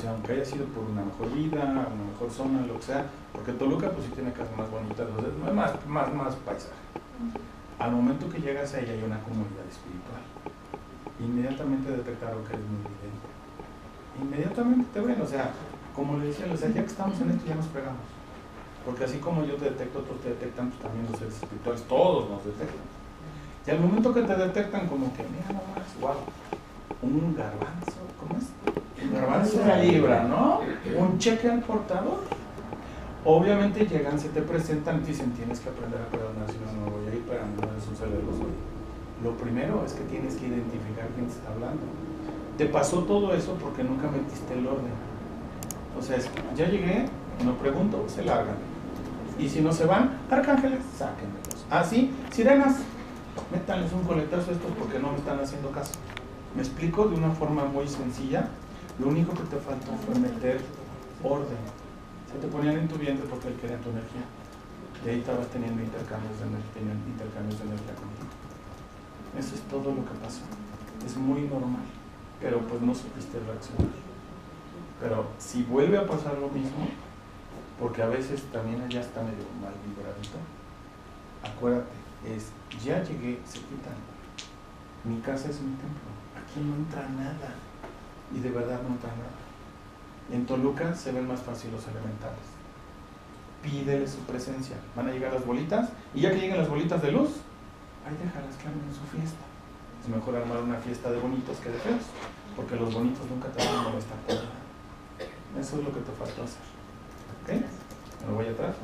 sea, aunque haya sido por una mejor vida, una mejor zona, lo que sea, porque Toluca pues sí tiene casas más bonitas, es más, más, más paisaje. Al momento que llegas a ella hay una comunidad espiritual. Inmediatamente detectaron que eres muy evidente. Inmediatamente te ven, o sea, como le decía, o sea, ya que estamos en esto ya nos pegamos. Porque así como yo te detecto, otros te detectan, pues también los seres espirituales, todos nos detectan. Y al momento que te detectan, como que, mira nomás, wow, un garbanzo, ¿cómo es? Garbanzo de libra, ¿no? Un cheque al portador. Obviamente llegan, se te presentan y dicen, tienes que aprender a perdonar si no, no voy a ir. Lo primero es que tienes que identificar quién te está hablando. Te pasó todo eso porque nunca metiste el orden. Sea, ya llegué, no pregunto, se largan. Y si no se van, arcángeles, sáquenmelos. Así, ah, sirenas, métanles un coletazo a estos porque no me están haciendo caso. Me explico de una forma muy sencilla. Lo único que te faltó fue meter orden. Se te ponían en tu vientre porque él quería tu energía. Y ahí estabas teniendo intercambios de energía, intercambios de energía contigo. Eso es todo lo que pasó. Es muy normal. Pero pues no supiste reaccionar. Pero si vuelve a pasar lo mismo, porque a veces también allá está medio mal vibradito, acuérdate, es ya llegué, se quitan. Mi casa es mi templo. Aquí no entra nada. Y de verdad no entra nada. En Toluca se ven más fácil los elementales. Pídele su presencia. Van a llegar las bolitas. Y ya que lleguen las bolitas de luz, ahí déjalas que hagan su fiesta. Es mejor armar una fiesta de bonitos que de feos. Porque los bonitos nunca te van a molestar. Eso es lo que te faltó hacer. ¿Ok? ¿Me voy atrás?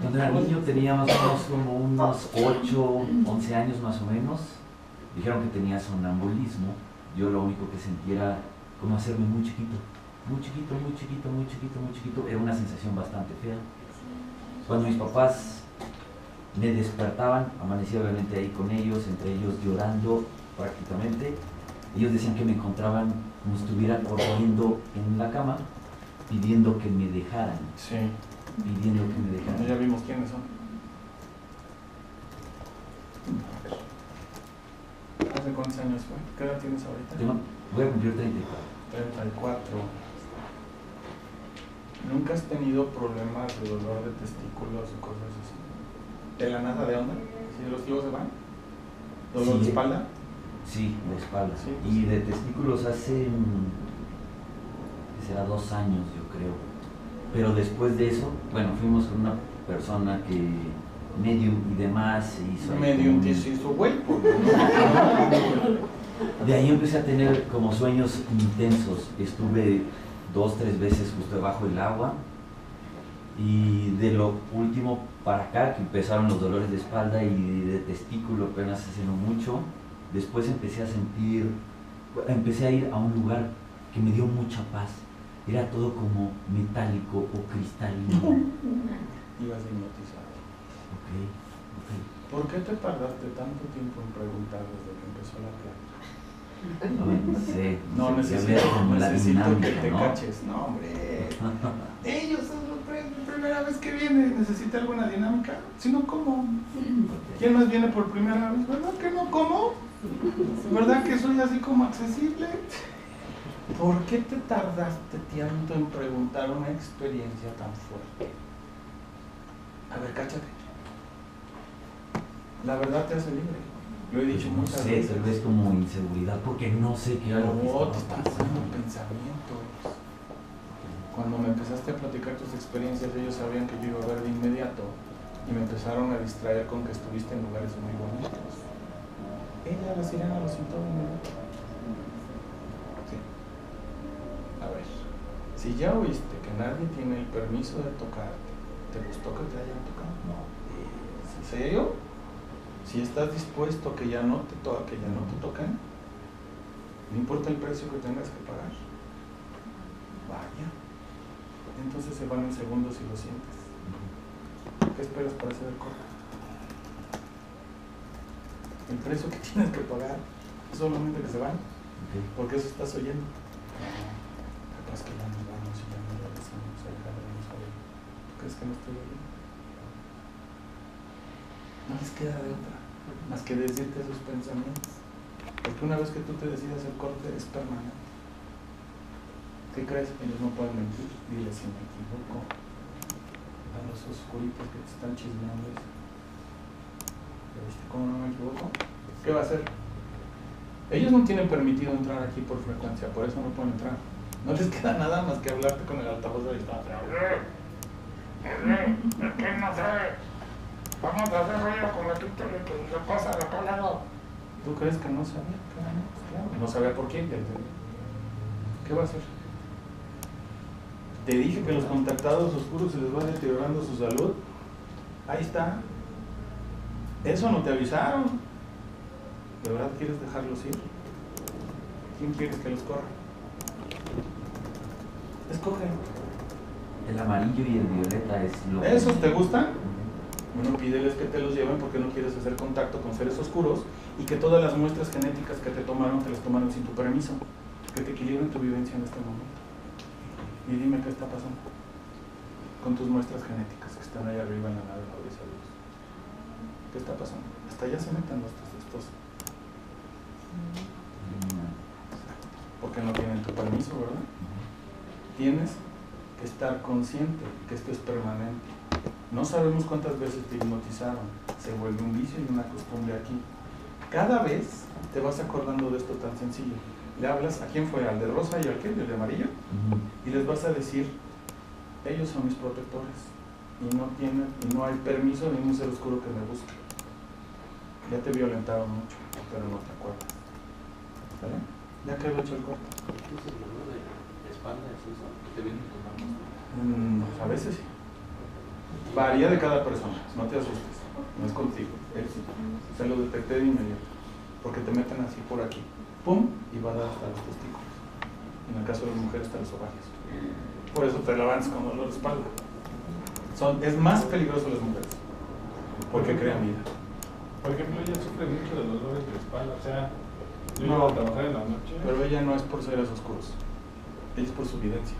Cuando era niño tenía más o menos como unos 8, 11 años más o menos. Dijeron que tenía sonambulismo. Yo lo único que sentía era como hacerme muy chiquito. Muy chiquito, muy chiquito, muy chiquito, muy chiquito. Era una sensación bastante fea. Cuando mis papás me despertaban, amanecía obviamente ahí con ellos, entre ellos llorando prácticamente. Ellos decían que me encontraban como si estuviera corriendo en la cama, pidiendo que me dejaran. Sí pidiendo que me dejaran. Ya vimos quiénes son. ¿Hace cuántos años fue? ¿Qué edad tienes ahorita? voy a cumplir 34. 34. ¿Nunca has tenido problemas de dolor de testículos o cosas así? ¿De la nada de onda? ¿Si los tíos se van? ¿Dolor de espalda? Sí, de espalda. y de testículos hace, será dos años, yo creo pero después de eso, bueno, fuimos con una persona que medium y demás hizo medium te hizo güey de ahí empecé a tener como sueños intensos estuve dos tres veces justo debajo del agua y de lo último para acá que empezaron los dolores de espalda y de testículo apenas hace no mucho después empecé a sentir empecé a ir a un lugar que me dio mucha paz era todo como metálico o cristalino. Ibas hipnotizado. ¿Por qué te tardaste tanto tiempo en preguntar desde que empezó la plática? No, sé. No, necesito, como necesito que te caches. No, hombre. Ellos son la primera vez que viene. ¿Necesita alguna dinámica? Si no, ¿cómo? ¿Quién más viene por primera vez? ¿Verdad que no? ¿Cómo? ¿Verdad que soy así como accesible? ¿Por qué te tardaste tanto en preguntar una experiencia tan fuerte? A ver, cáchate. La verdad te hace libre. Lo he dicho muchas no sé, veces. Tal vez como inseguridad, porque no sé qué lo que te están dando pensamientos. Cuando me empezaste a platicar tus experiencias, ellos sabían que yo iba a ver de inmediato y me empezaron a distraer con que estuviste en lugares muy bonitos. Ella, la sirena, lo sintió de inmediato. Si ya oíste que nadie tiene el permiso de tocarte, ¿te gustó que te hayan tocado? No. ¿En serio? Si estás dispuesto a que ya no te, to que ya no te toquen, no importa el precio que tengas que pagar. Vaya. Entonces se van en segundos y lo sientes. ¿Qué esperas para hacer el corte? El precio que tienes que pagar es solamente que se van. Porque eso estás oyendo. Capaz que ya no crees que no estoy oyendo? No les queda de otra, más que decirte sus pensamientos. Porque una vez que tú te decidas el corte, es permanente. ¿Qué crees? Ellos no pueden mentir. Dile si me equivoco. A los oscuritos que te están chismeando. ¿Viste cómo no me equivoco? ¿Qué va a hacer? Ellos no tienen permitido entrar aquí por frecuencia, por eso no pueden entrar. No les queda nada más que hablarte con el altavoz de distancia. ¿Qué no sé? Vamos a hacer ruido con la que le pasa de acá lado. ¿Tú crees que no sabía? Claro, no sabía por qué. ¿Qué va a hacer? Te dije que los contactados oscuros se les va deteriorando su salud. Ahí está. Eso no te avisaron. ¿De verdad quieres dejarlos ir? ¿Quién quieres que los corra? Escoge. El amarillo y el violeta es lo ¿Esos te gustan? Bueno, pídeles que te los lleven porque no quieres hacer contacto con seres oscuros y que todas las muestras genéticas que te tomaron te las tomaron sin tu permiso. Que te equilibren tu vivencia en este momento. Y dime qué está pasando con tus muestras genéticas que están ahí arriba en la nave de la Dios. ¿Qué está pasando? Hasta allá se meten los estos. Porque no tienen tu permiso, ¿verdad? Tienes que estar consciente que esto es permanente no sabemos cuántas veces te hipnotizaron. Se vuelve un vicio y una costumbre aquí. Cada vez te vas acordando de esto tan sencillo. Le hablas a quién fue, al de rosa y al qué, del de amarillo, y les vas a decir, ellos son mis protectores y no tienen y no hay permiso de ningún ser oscuro que me busque. Ya te violentaron mucho, pero no te acuerdas. ¿Está bien? Ya quedó hecho el corte. de espalda, eso? ¿Te vienen mm, a veces sí. Varía de cada persona, no te asustes, no es contigo, Se lo detecté de inmediato, porque te meten así por aquí, pum, y va a dar hasta los testículos. En el caso de las mujeres, hasta los ovarios. Por eso te levantas con dolor de espalda. Son, es más peligroso las mujeres, porque crean vida. Por ejemplo, ella sufre mucho de dolores de espalda, o sea, yo no, a trabajar en la noche. Pero ella no es por seres oscuros, ella es por su evidencia.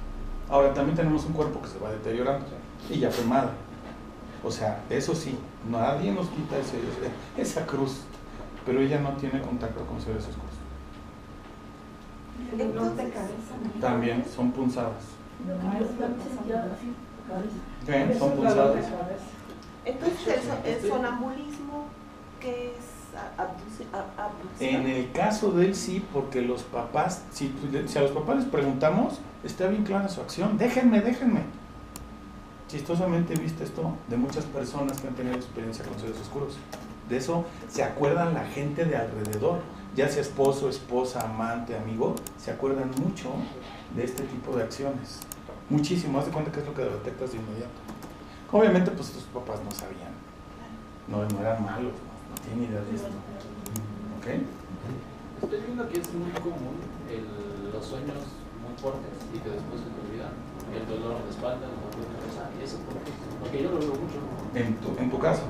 Ahora, también tenemos un cuerpo que se va deteriorando y ya fue madre. O sea, eso sí, nadie nos quita ese, esa cruz, pero ella no tiene contacto con seres oscuros. También son punzadas. ¿Ven? Son punzadas. Entonces, el sonambulismo que es en el caso de él sí, porque los papás, si, si a los papás les preguntamos, está bien clara su acción. Déjenme, déjenme chistosamente viste esto de muchas personas que han tenido experiencia con seres oscuros. De eso se acuerdan la gente de alrededor, ya sea esposo, esposa, amante, amigo, se acuerdan mucho de este tipo de acciones. Muchísimo, haz de cuenta que es lo que detectas de inmediato. Obviamente, pues tus papás no sabían, no, no eran malos, no, tienen idea de esto. ¿Ok? Estoy viendo que es muy común los sueños muy fuertes y que después se te olvidan. El dolor de espalda, de porque yo lo veo mucho. En tu, en tu caso.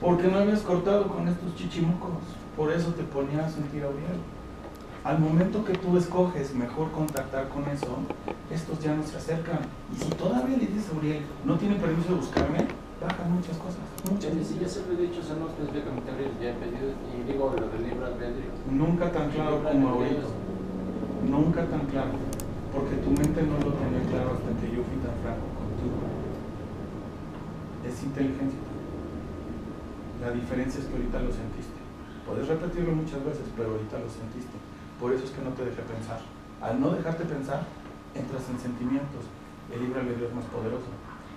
Porque no habías cortado con estos chichimucos. Por eso te ponías a sentir Auriel. Al momento que tú escoges mejor contactar con eso, estos ya no se acercan. Y si todavía le dices a Uriel, no tiene permiso de buscarme, bajan muchas cosas. Muchas. Sí, ya siempre he dicho, ya he pedido, y digo lo del libro albedrío. Nunca tan claro como ahorita. Nunca tan claro porque tu mente no lo tenía claro hasta que yo fui tan franco contigo. Es inteligencia. La diferencia es que ahorita lo sentiste. Puedes repetirlo muchas veces, pero ahorita lo sentiste. Por eso es que no te dejé pensar. Al no dejarte pensar, entras en sentimientos. El libre albedrío es más poderoso.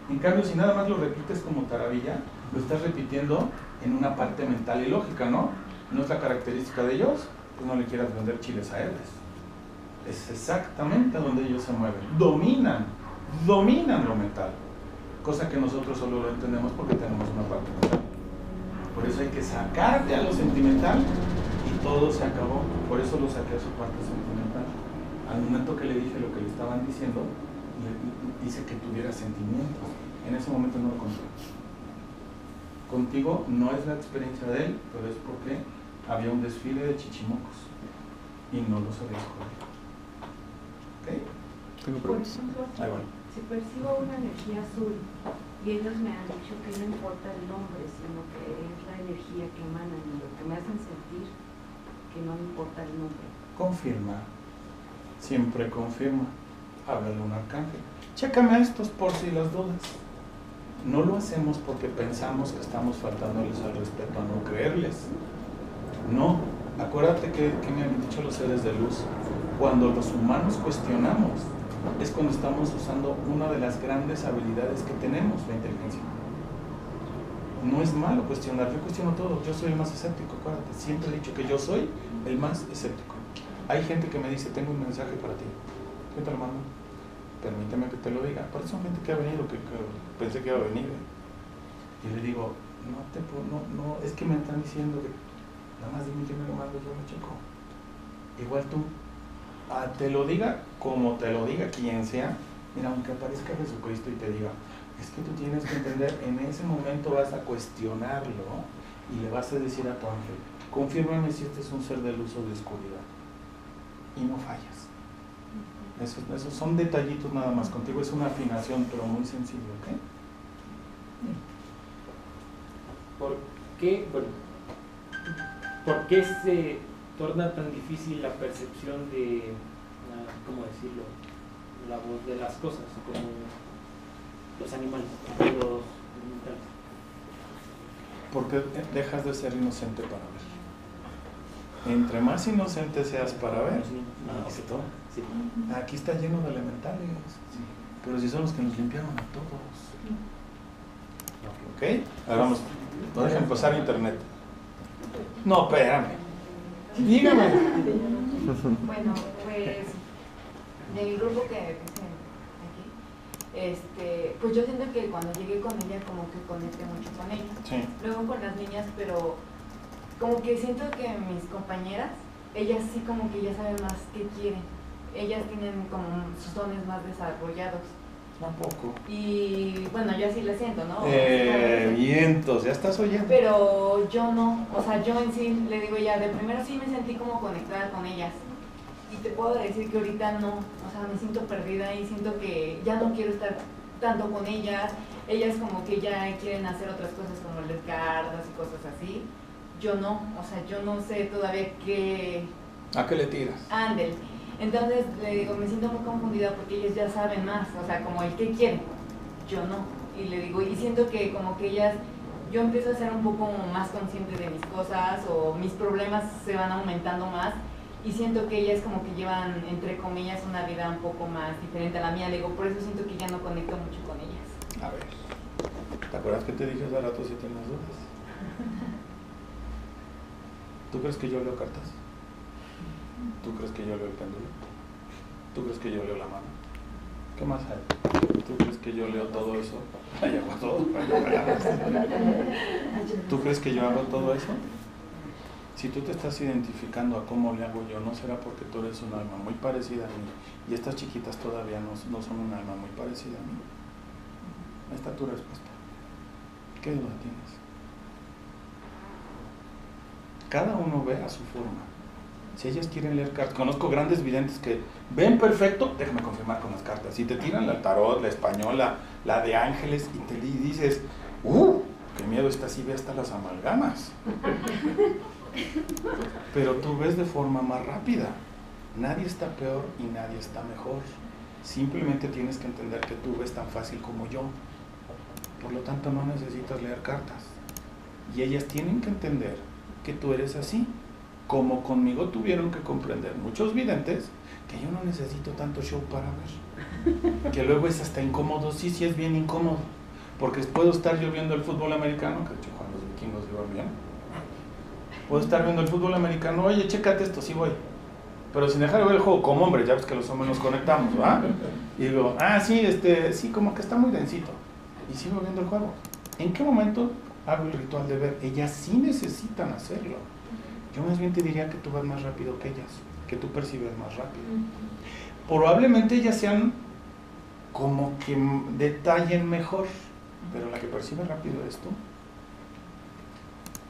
En cambio, si nada más lo repites como taravilla, lo estás repitiendo en una parte mental y lógica, ¿no? No es la característica de ellos, pues no le quieras vender chiles a ellos es exactamente donde ellos se mueven. Dominan, dominan lo mental. Cosa que nosotros solo lo entendemos porque tenemos una parte mental. Por eso hay que sacarte a lo sentimental y todo se acabó. Por eso lo saqué a su parte sentimental. Al momento que le dije lo que le estaban diciendo, le dice que tuviera sentimientos. En ese momento no lo conté. Contigo no es la experiencia de él, pero es porque había un desfile de chichimocos y no lo sabía escoger. Por ejemplo, si percibo una energía azul y ellos me han dicho que no importa el nombre, sino que es la energía que emanan y lo que me hacen sentir que no importa el nombre. Confirma. siempre confirma. Háblale un arcángel. Chécame estos por si las dudas. No lo hacemos porque pensamos que estamos faltándoles al respeto a no creerles. No, acuérdate que, que me han dicho los seres de luz. Cuando los humanos cuestionamos, es cuando estamos usando una de las grandes habilidades que tenemos, la inteligencia. No es malo cuestionar, yo cuestiono todo, yo soy el más escéptico, acuérdate, siempre he dicho que yo soy el más escéptico. Hay gente que me dice, tengo un mensaje para ti, ¿qué te lo mando? Permíteme que te lo diga. Aparte son gente que ha venido, que, que pensé que iba a venir. ¿eh? Y le digo, no te no, no, es que me están diciendo que nada más dime que me lo mando, yo lo checo. Igual tú, te lo diga como te lo diga quien sea, mira, aunque aparezca Jesucristo y te diga, es que tú tienes que entender, en ese momento vas a cuestionarlo y le vas a decir a tu ángel, confírmame si este es un ser de luz o de oscuridad. Y no fallas. Esos, esos son detallitos nada más. Contigo es una afinación, pero muy sencillo, ¿ok? ¿Por qué, bueno, ¿por qué se torna tan difícil la percepción de, ah, ¿cómo decirlo? La voz de las cosas, como los animales, los. Porque dejas de ser inocente para ver. Entre más inocente seas para ver, Ah, listo. Sí. Aquí está lleno de elementales. Pero si son los que nos limpiaron a todos. ¿Ok? Ahora vamos. No dejen pasar internet. No, espérame. Dígame. Bueno, pues del grupo que empecé aquí, este, pues yo siento que cuando llegué con ella como que conecté mucho con ella. Sí. Luego con las niñas, pero como que siento que mis compañeras, ellas sí como que ya saben más qué quieren. Ellas tienen como sus dones más desarrollados. Tampoco. Y bueno, yo así la siento, ¿no? Eh, vientos, ya estás oyendo. Pero yo no, o sea, yo en sí le digo ya, de primero sí me sentí como conectada con ellas. Y te puedo decir que ahorita no, o sea, me siento perdida y siento que ya no quiero estar tanto con ellas. Ellas como que ya quieren hacer otras cosas como les cartas y cosas así. Yo no, o sea, yo no sé todavía qué, ¿A qué le tiras? Ándel. Entonces le digo, me siento muy confundida porque ellos ya saben más, o sea, como el que quieren, yo no. Y le digo, y siento que como que ellas, yo empiezo a ser un poco más consciente de mis cosas o mis problemas se van aumentando más y siento que ellas como que llevan, entre comillas, una vida un poco más diferente a la mía. Le digo, por eso siento que ya no conecto mucho con ellas. A ver. ¿Te acuerdas que te dije hace rato si tienes dudas? ¿Tú crees que yo leo cartas? ¿Tú crees que yo leo el péndulo? ¿Tú crees que yo leo la mano? ¿Qué más hay? ¿Tú crees que yo leo todo eso? Ay, hago todo. ¿Tú crees que yo hago todo eso? Si tú te estás identificando a cómo le hago yo, ¿no será porque tú eres un alma muy parecida a mí? Y estas chiquitas todavía no, no son un alma muy parecida a mí. Ahí está tu respuesta. ¿Qué duda tienes? Cada uno ve a su forma. Si ellas quieren leer cartas, conozco grandes videntes que ven perfecto, déjame confirmar con las cartas. Si te tiran la tarot, la española, la de ángeles, y te di- dices, ¡uh! ¡Qué miedo! Esta sí ve hasta las amalgamas. Pero tú ves de forma más rápida. Nadie está peor y nadie está mejor. Simplemente tienes que entender que tú ves tan fácil como yo. Por lo tanto, no necesitas leer cartas. Y ellas tienen que entender que tú eres así. Como conmigo tuvieron que comprender muchos videntes que yo no necesito tanto show para ver. Que luego es hasta incómodo, sí, sí es bien incómodo. Porque puedo estar yo viendo el fútbol americano, que de hecho cuando los vikingos iban bien. Puedo estar viendo el fútbol americano, oye, chécate esto, sí voy. Pero sin dejar de ver el juego como hombre, ya ves que los hombres nos conectamos, ¿verdad? Y digo, ah, sí, este, sí, como que está muy densito. Y sigo viendo el juego. ¿En qué momento hago el ritual de ver? Ellas sí necesitan hacerlo. Yo más bien te diría que tú vas más rápido que ellas, que tú percibes más rápido. Probablemente ellas sean como que detallen mejor, pero la que percibe rápido es tú.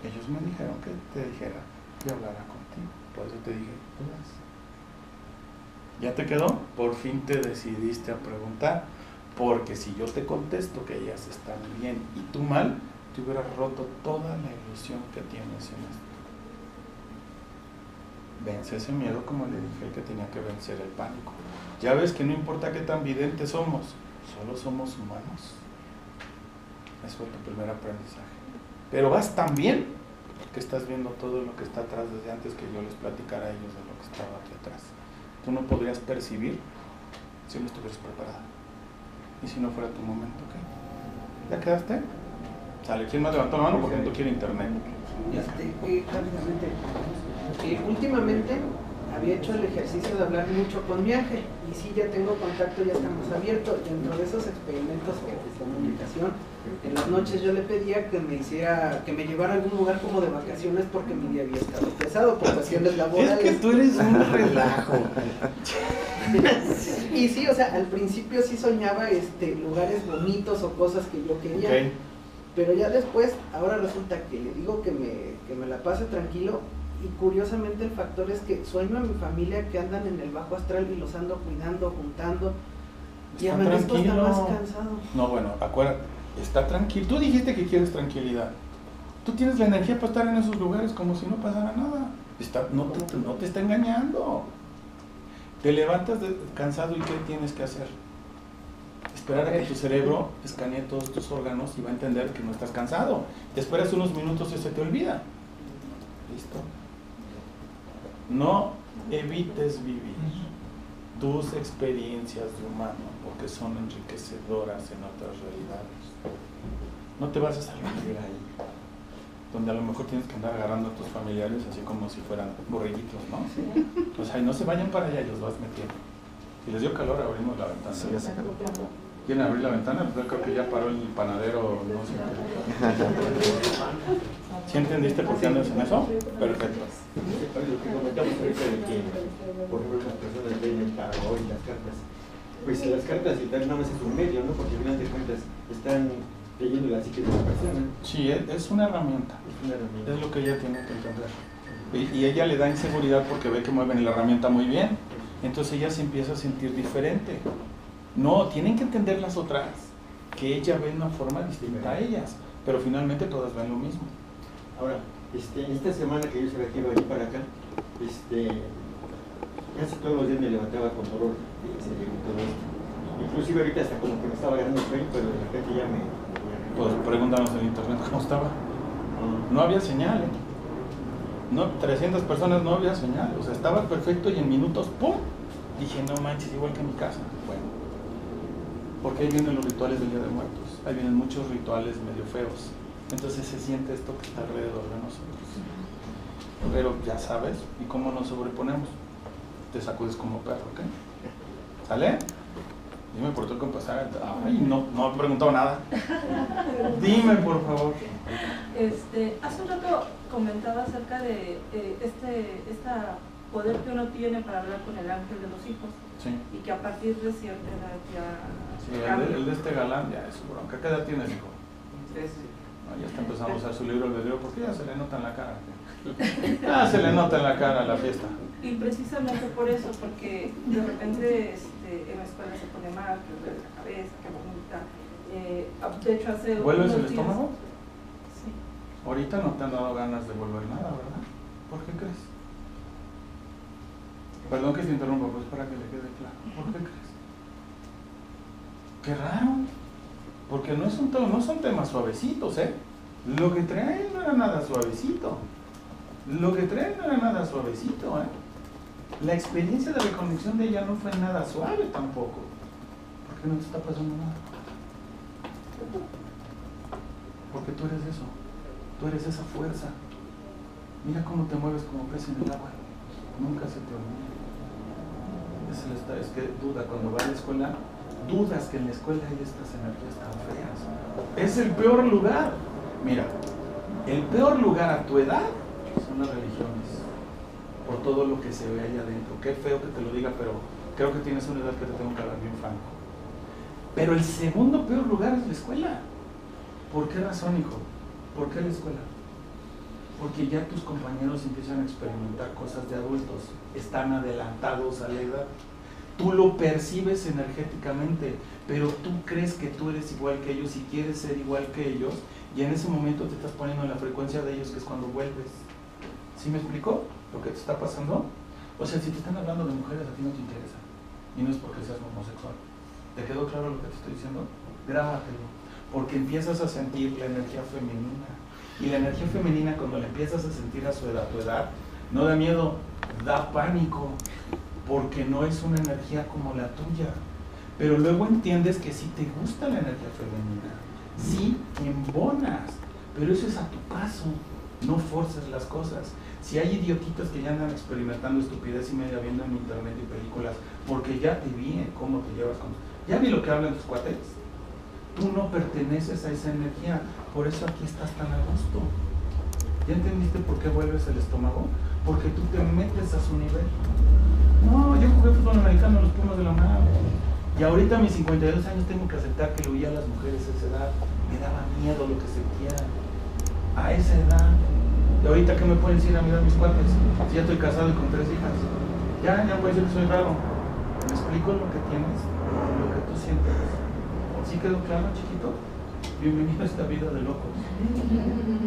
Ellos me dijeron que te dijera que hablara contigo, por eso te dije, dudas. ¿Ya te quedó? Por fin te decidiste a preguntar, porque si yo te contesto que ellas están bien y tú mal, te hubieras roto toda la ilusión que tienes en esto. Vence ese miedo como le dije que tenía que vencer el pánico. Ya ves que no importa qué tan videntes somos, solo somos humanos. Eso fue tu primer aprendizaje. Pero vas tan bien que estás viendo todo lo que está atrás desde antes que yo les platicara a ellos de lo que estaba aquí atrás. Tú no podrías percibir si no estuvieras preparada. Y si no fuera tu momento, ¿ok? ¿Ya quedaste? Sale, ¿quién más levantó la mano? Porque no quiere internet. Este, eh, últimamente había hecho el ejercicio de hablar mucho con mi ángel y sí ya tengo contacto, ya estamos abiertos. Dentro de esos experimentos de comunicación, en las noches yo le pedía que me hiciera, que me llevara a algún lugar como de vacaciones porque mi día había estado pesado por cuestiones laborales. Es que tú eres un relajo. y sí, o sea, al principio sí soñaba este lugares bonitos o cosas que yo quería. Pero ya después, ahora resulta que le digo que me, que me la pase tranquilo y curiosamente el factor es que sueño a mi familia que andan en el bajo astral y los ando cuidando, juntando y Está amanezco tranquilo. más cansado. No, bueno, acuérdate, está tranquilo. Tú dijiste que quieres tranquilidad. Tú tienes la energía para estar en esos lugares como si no pasara nada. Está, no, te, no te está engañando. Te levantas de- cansado y ¿qué tienes que hacer? Esperar a que tu cerebro escanee todos tus órganos y va a entender que no estás cansado. Te esperas unos minutos y se te olvida. ¿Listo? No evites vivir tus experiencias de humano porque son enriquecedoras en otras realidades. No te vas a salir ahí, donde a lo mejor tienes que andar agarrando a tus familiares así como si fueran borreguitos, ¿no? O sea, y no se vayan para allá y los vas metiendo. Si les dio calor, abrimos la ventana. ¿Quieren abrir la ventana? Pues yo creo que ya paró el panadero, no sé qué. ¿Sí entendiste por qué andas en eso? Perfecto. Lo que comentamos ahorita de que, por ejemplo, las personas ven el tarot y las cartas. Pues las cartas y tal nada más es un medio, ¿no? Porque al final de cuentas están leyendo la psique de la persona. Sí, es, una herramienta. Es una herramienta. Es lo que ella tiene que entender. Y, y ella le da inseguridad porque ve que mueven la herramienta muy bien. Entonces ella se empieza a sentir diferente. No, tienen que entender las otras, que ella ve una forma distinta a ellas, pero finalmente todas ven lo mismo. Ahora, este, esta semana que yo sabía que iba a para acá, este, casi todos los días me levantaba con dolor todo esto. Inclusive ahorita hasta como que me estaba ganando el sueño, pero de repente ya me... Pues pregúntanos en internet cómo estaba. No había señal. ¿eh? No, 300 personas no había señal. O sea, estaba perfecto y en minutos, ¡pum! Dije, no manches, igual que en mi casa. Porque ahí vienen los rituales del Día de Muertos. Ahí vienen muchos rituales medio feos. Entonces se siente esto que está alrededor de nosotros. Pero ya sabes, ¿y cómo nos sobreponemos? Te sacudes como perro, ¿ok? ¿Sale? Dime por tu compasar. Ay, no, no he preguntado nada. Dime, por favor. Este, hace un rato comentaba acerca de eh, este esta poder que uno tiene para hablar con el ángel de los hijos Sí. y que a partir de cierta edad ya Sí, el cambia. de, el de este galán ya es su bronca. ¿Qué edad tienes, hijo? No, ya está empezando a usar su libro albedrío porque ya se le nota en la cara. Ya se le nota en la cara la fiesta. Y precisamente por eso, porque de repente este, en la escuela se pone mal, que le duele la cabeza, que vomita. Eh, de hecho, hace ¿Vuelves el estómago? Sí. Ahorita no te han dado ganas de volver nada, ¿verdad? ¿Por qué crees? Perdón que te interrumpa, pues para que le quede claro. ¿Por qué crees? Qué raro. Porque no son, to- no son temas suavecitos, ¿eh? Lo que traen no era nada suavecito. Lo que traen no era nada suavecito, ¿eh? La experiencia de reconexión de ella no fue nada suave tampoco. ¿Por qué no te está pasando nada? Porque tú eres eso. Tú eres esa fuerza. Mira cómo te mueves como pez en el agua. Nunca se te olvida. Es, que duda cuando va a la escuela, dudas que en la escuela hay estas energías tan feas. Es el peor lugar. Mira, el peor lugar a tu edad son las religiones. Por todo lo que se ve allá adentro. Qué feo que te lo diga, pero creo que tienes una edad que te tengo que hablar bien franco. Pero el segundo peor lugar es la escuela. ¿Por qué razón, hijo? ¿Por qué la escuela? Porque ya tus compañeros empiezan a experimentar cosas de adultos, están adelantados a la edad. Tú lo percibes energéticamente, pero tú crees que tú eres igual que ellos y quieres ser igual que ellos, y en ese momento te estás poniendo en la frecuencia de ellos, que es cuando vuelves. ¿Sí ¿Sí me explicó lo que te está pasando? O sea, si te están hablando de mujeres, a ti no te interesa. Y no es porque seas homosexual. ¿Te quedó claro lo que te estoy diciendo? Grábatelo. Porque empiezas a sentir la energía femenina. Y la energía femenina, cuando la empiezas a sentir a su edad, tu edad, no da miedo, da pánico. Porque no es una energía como la tuya. Pero luego entiendes que si te gusta la energía femenina, sí embonas. Pero eso es a tu paso. No forces las cosas. Si hay idiotitos que ya andan experimentando estupidez y media viendo en internet y películas, porque ya te vi cómo te llevas con... Ya vi lo que hablan tus cuates. Tú no perteneces a esa energía, por eso aquí estás tan a gusto. ¿Ya entendiste por qué vuelves el estómago? Porque tú te metes a su nivel. No, yo jugué fútbol americano en los Pumas de la UNAM. Y ahorita a mis 52 años tengo que aceptar que le huía a las mujeres a esa edad. Me daba miedo lo que sentía a esa edad. Y ahorita que me pueden decir a mirar mis cuates, si ya estoy casado y con tres hijas, ya, ya puede decir que soy raro. ¿Me explico lo que tienes? Lo que tú sientes. ¿Sí quedó claro, chiquito? Bienvenido a esta vida de locos.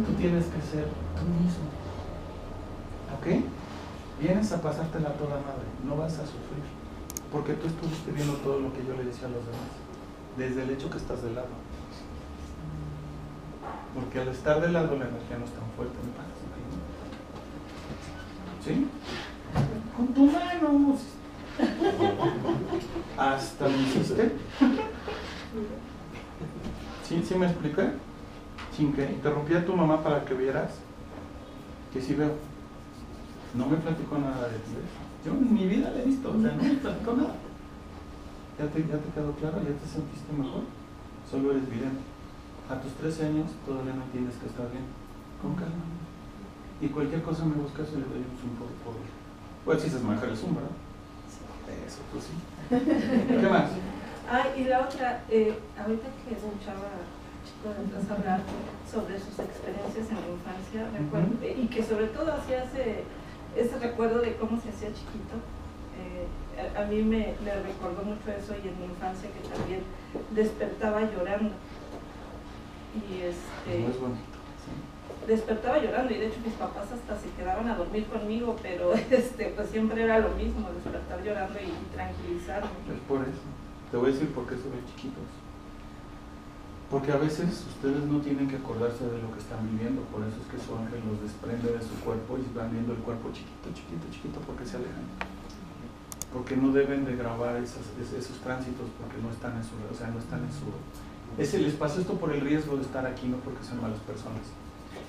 Tú tienes que ser tú mismo. ¿Ok? Vienes a pasártela toda madre, no vas a sufrir. Porque tú estuviste viendo todo lo que yo le decía a los demás. Desde el hecho que estás de lado. Porque al estar de lado la energía no es tan fuerte, me. ¿Sí? Con tu mano. Hasta lo hiciste. ¿Sí, ¿Sí me expliqué? Sin que interrumpí a tu mamá para que vieras que sí veo. No me platicó nada de ti. Yo en mi vida le he visto, o sea, no me platicó nada. ¿Ya te, ¿Ya te quedó claro? ¿Ya te sentiste mejor? Solo eres vidente. A tus 13 años todavía no entiendes que estás bien. Con calma. Y cualquier cosa me buscas y le doy un zoom por favor. Pues si se manejar el zoom, ¿verdad? Eso, pues sí. ¿Qué más? Ah, y la otra, eh, ahorita que escuchaba chico de atrás hablar sobre sus experiencias en la infancia, recuerdo, Ujú. y que sobre todo hacía ese, ese recuerdo de cómo se hacía chiquito. eh, a, a mí me, me recordó mucho eso y en mi infancia que también despertaba llorando. Y este No es bonito. sí. despertaba llorando y de hecho mis papás hasta se quedaban a dormir conmigo, pero este pues siempre era lo mismo, despertar llorando y, y tranquilizarme. Es por eso. Te voy a decir por qué se ven chiquitos. Porque a veces ustedes no tienen que acordarse de lo que están viviendo, por eso es que su ángel los desprende de su cuerpo y van viendo el cuerpo chiquito, chiquito, chiquito, porque se alejan. Porque no deben de grabar esos tránsitos porque no están en su, o sea, no están en su... Es el espacio esto por el riesgo de estar aquí, no porque sean malas personas.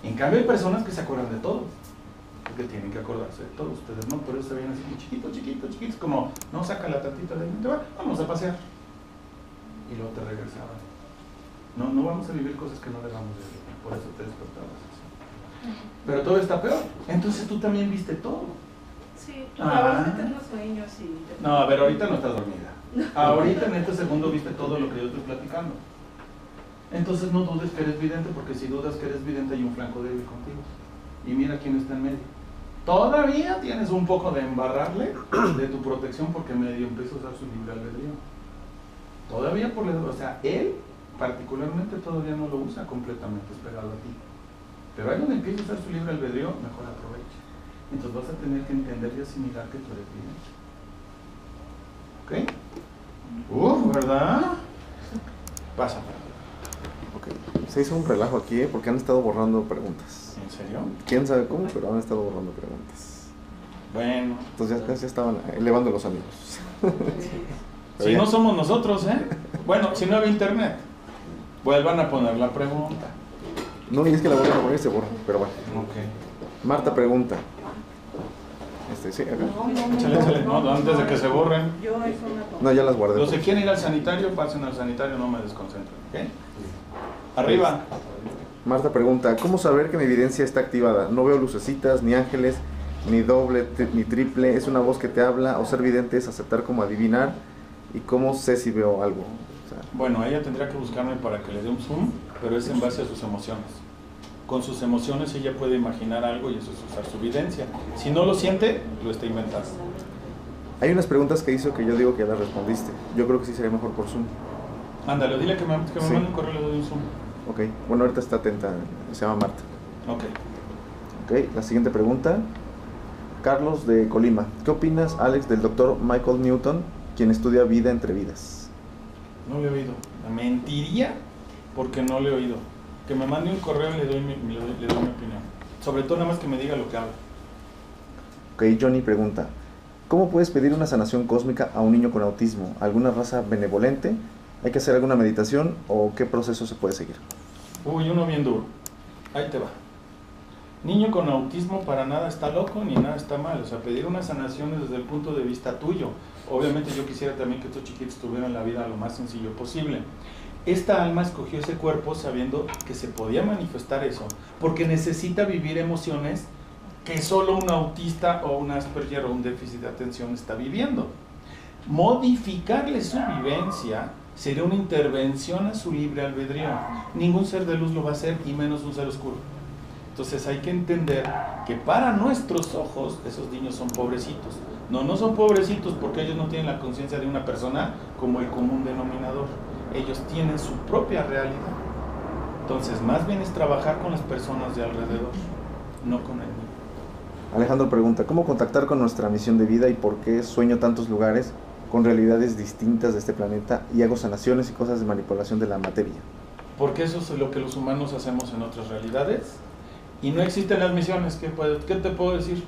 En cambio hay personas que se acuerdan de todo, porque tienen que acordarse de todo, ustedes no, por eso se ven así como chiquito, chiquito, chiquitos, como, no, saca la tantita de ahí, vamos a pasear. Y luego te regresaban. No, no vamos a vivir cosas que no debamos de vivir, por eso te despertabas así. Pero todo está peor, entonces tú también viste todo. Sí, Ah. a veces tengo sueños y... No, a ver, ahorita no estás dormida. Ahorita en este segundo viste todo lo que yo estoy platicando. Entonces no dudes que eres vidente, porque si dudas que eres vidente hay un flanco débil contigo. Y mira quién está en medio. Todavía tienes un poco de embarrarle de tu protección porque medio empieza a usar su libre albedrío. Todavía por la, o sea, él particularmente todavía no lo usa completamente, es pegado a ti. Pero ahí donde empieza a usar su libre albedrío, mejor aprovecha. Entonces vas a tener que entender y asimilar que tú eres vidente. ¿Ok? Uf, ¿verdad? Pasa. Ok. Se hizo un relajo aquí ¿eh? porque han estado borrando preguntas. ¿En serio? Quién sabe cómo, pero han estado borrando preguntas. Bueno. Entonces ya, ya estaban elevando los amigos. Si no somos nosotros, ¿eh? Bueno, si no había internet, vuelvan a poner la pregunta. No, y es que la vuelven a poner y se borra, pero bueno. Ok. Marta pregunta. Este, sí, acá. Échale, échale. No, antes de que se borren. Yo eso me No, ya las guardé. Los que quieren ir al sanitario, pasen al sanitario, no me desconcentren. ¿Ok? Arriba. Marta pregunta, ¿cómo saber que mi evidencia está activada? No veo lucecitas, ni ángeles, ni doble, ni triple. Es una voz que te habla. O ser vidente es aceptar como adivinar. ¿Y cómo sé si veo algo? O sea, Bueno, ella tendría que buscarme para que le dé un zoom, pero es en base a sus emociones. Con sus emociones ella puede imaginar algo y eso es usar su evidencia. Si no lo siente, lo está inventando. hay unas preguntas que hizo que yo digo que ya las respondiste. Yo creo que sí sería mejor por Zoom. Ándale, dile que me, que me Sí. mande un correo y le doy un zoom. Ok, bueno, ahorita está atenta. Se llama Marta. Ok. Ok, la siguiente pregunta. Carlos de Colima. ¿Qué opinas, Alex, del doctor Michael Newton, quien estudia vida entre vidas? No le he oído. Mentiría porque no le he oído. Que me mande un correo y le doy mi, le doy, le doy mi opinión. Sobre todo nada más que me diga lo que habla. Ok, Johnny pregunta. ¿Cómo puedes pedir una sanación cósmica a un niño con autismo? ¿Alguna raza benevolente? ¿Hay que hacer alguna meditación o qué proceso se puede seguir? Uy, uno bien duro. Ahí te va. Niño con autismo para nada está loco ni nada está mal. O sea, pedir una sanación es desde el punto de vista tuyo. Obviamente yo quisiera también que estos chiquitos tuvieran la vida lo más sencillo posible. Esta alma escogió ese cuerpo sabiendo que se podía manifestar eso, porque necesita vivir emociones que solo un autista o un Asperger o un déficit de atención está viviendo. Modificarle su vivencia sería una intervención a su libre albedrío. Ningún ser de luz lo va a hacer y menos un ser oscuro. Entonces hay que entender que para nuestros ojos esos niños son pobrecitos. No, no son pobrecitos porque ellos no tienen la conciencia de una persona como el común denominador. Ellos tienen su propia realidad. Entonces más bien es trabajar con las personas de alrededor, no con el niño. Alejandro pregunta, ¿cómo contactar con nuestra misión de vida y por qué sueño tantos lugares con realidades distintas de este planeta y hago sanaciones y cosas de manipulación de la materia? Porque eso es lo que los humanos hacemos en otras realidades y no existen las misiones. ¿Qué, te puedo decir?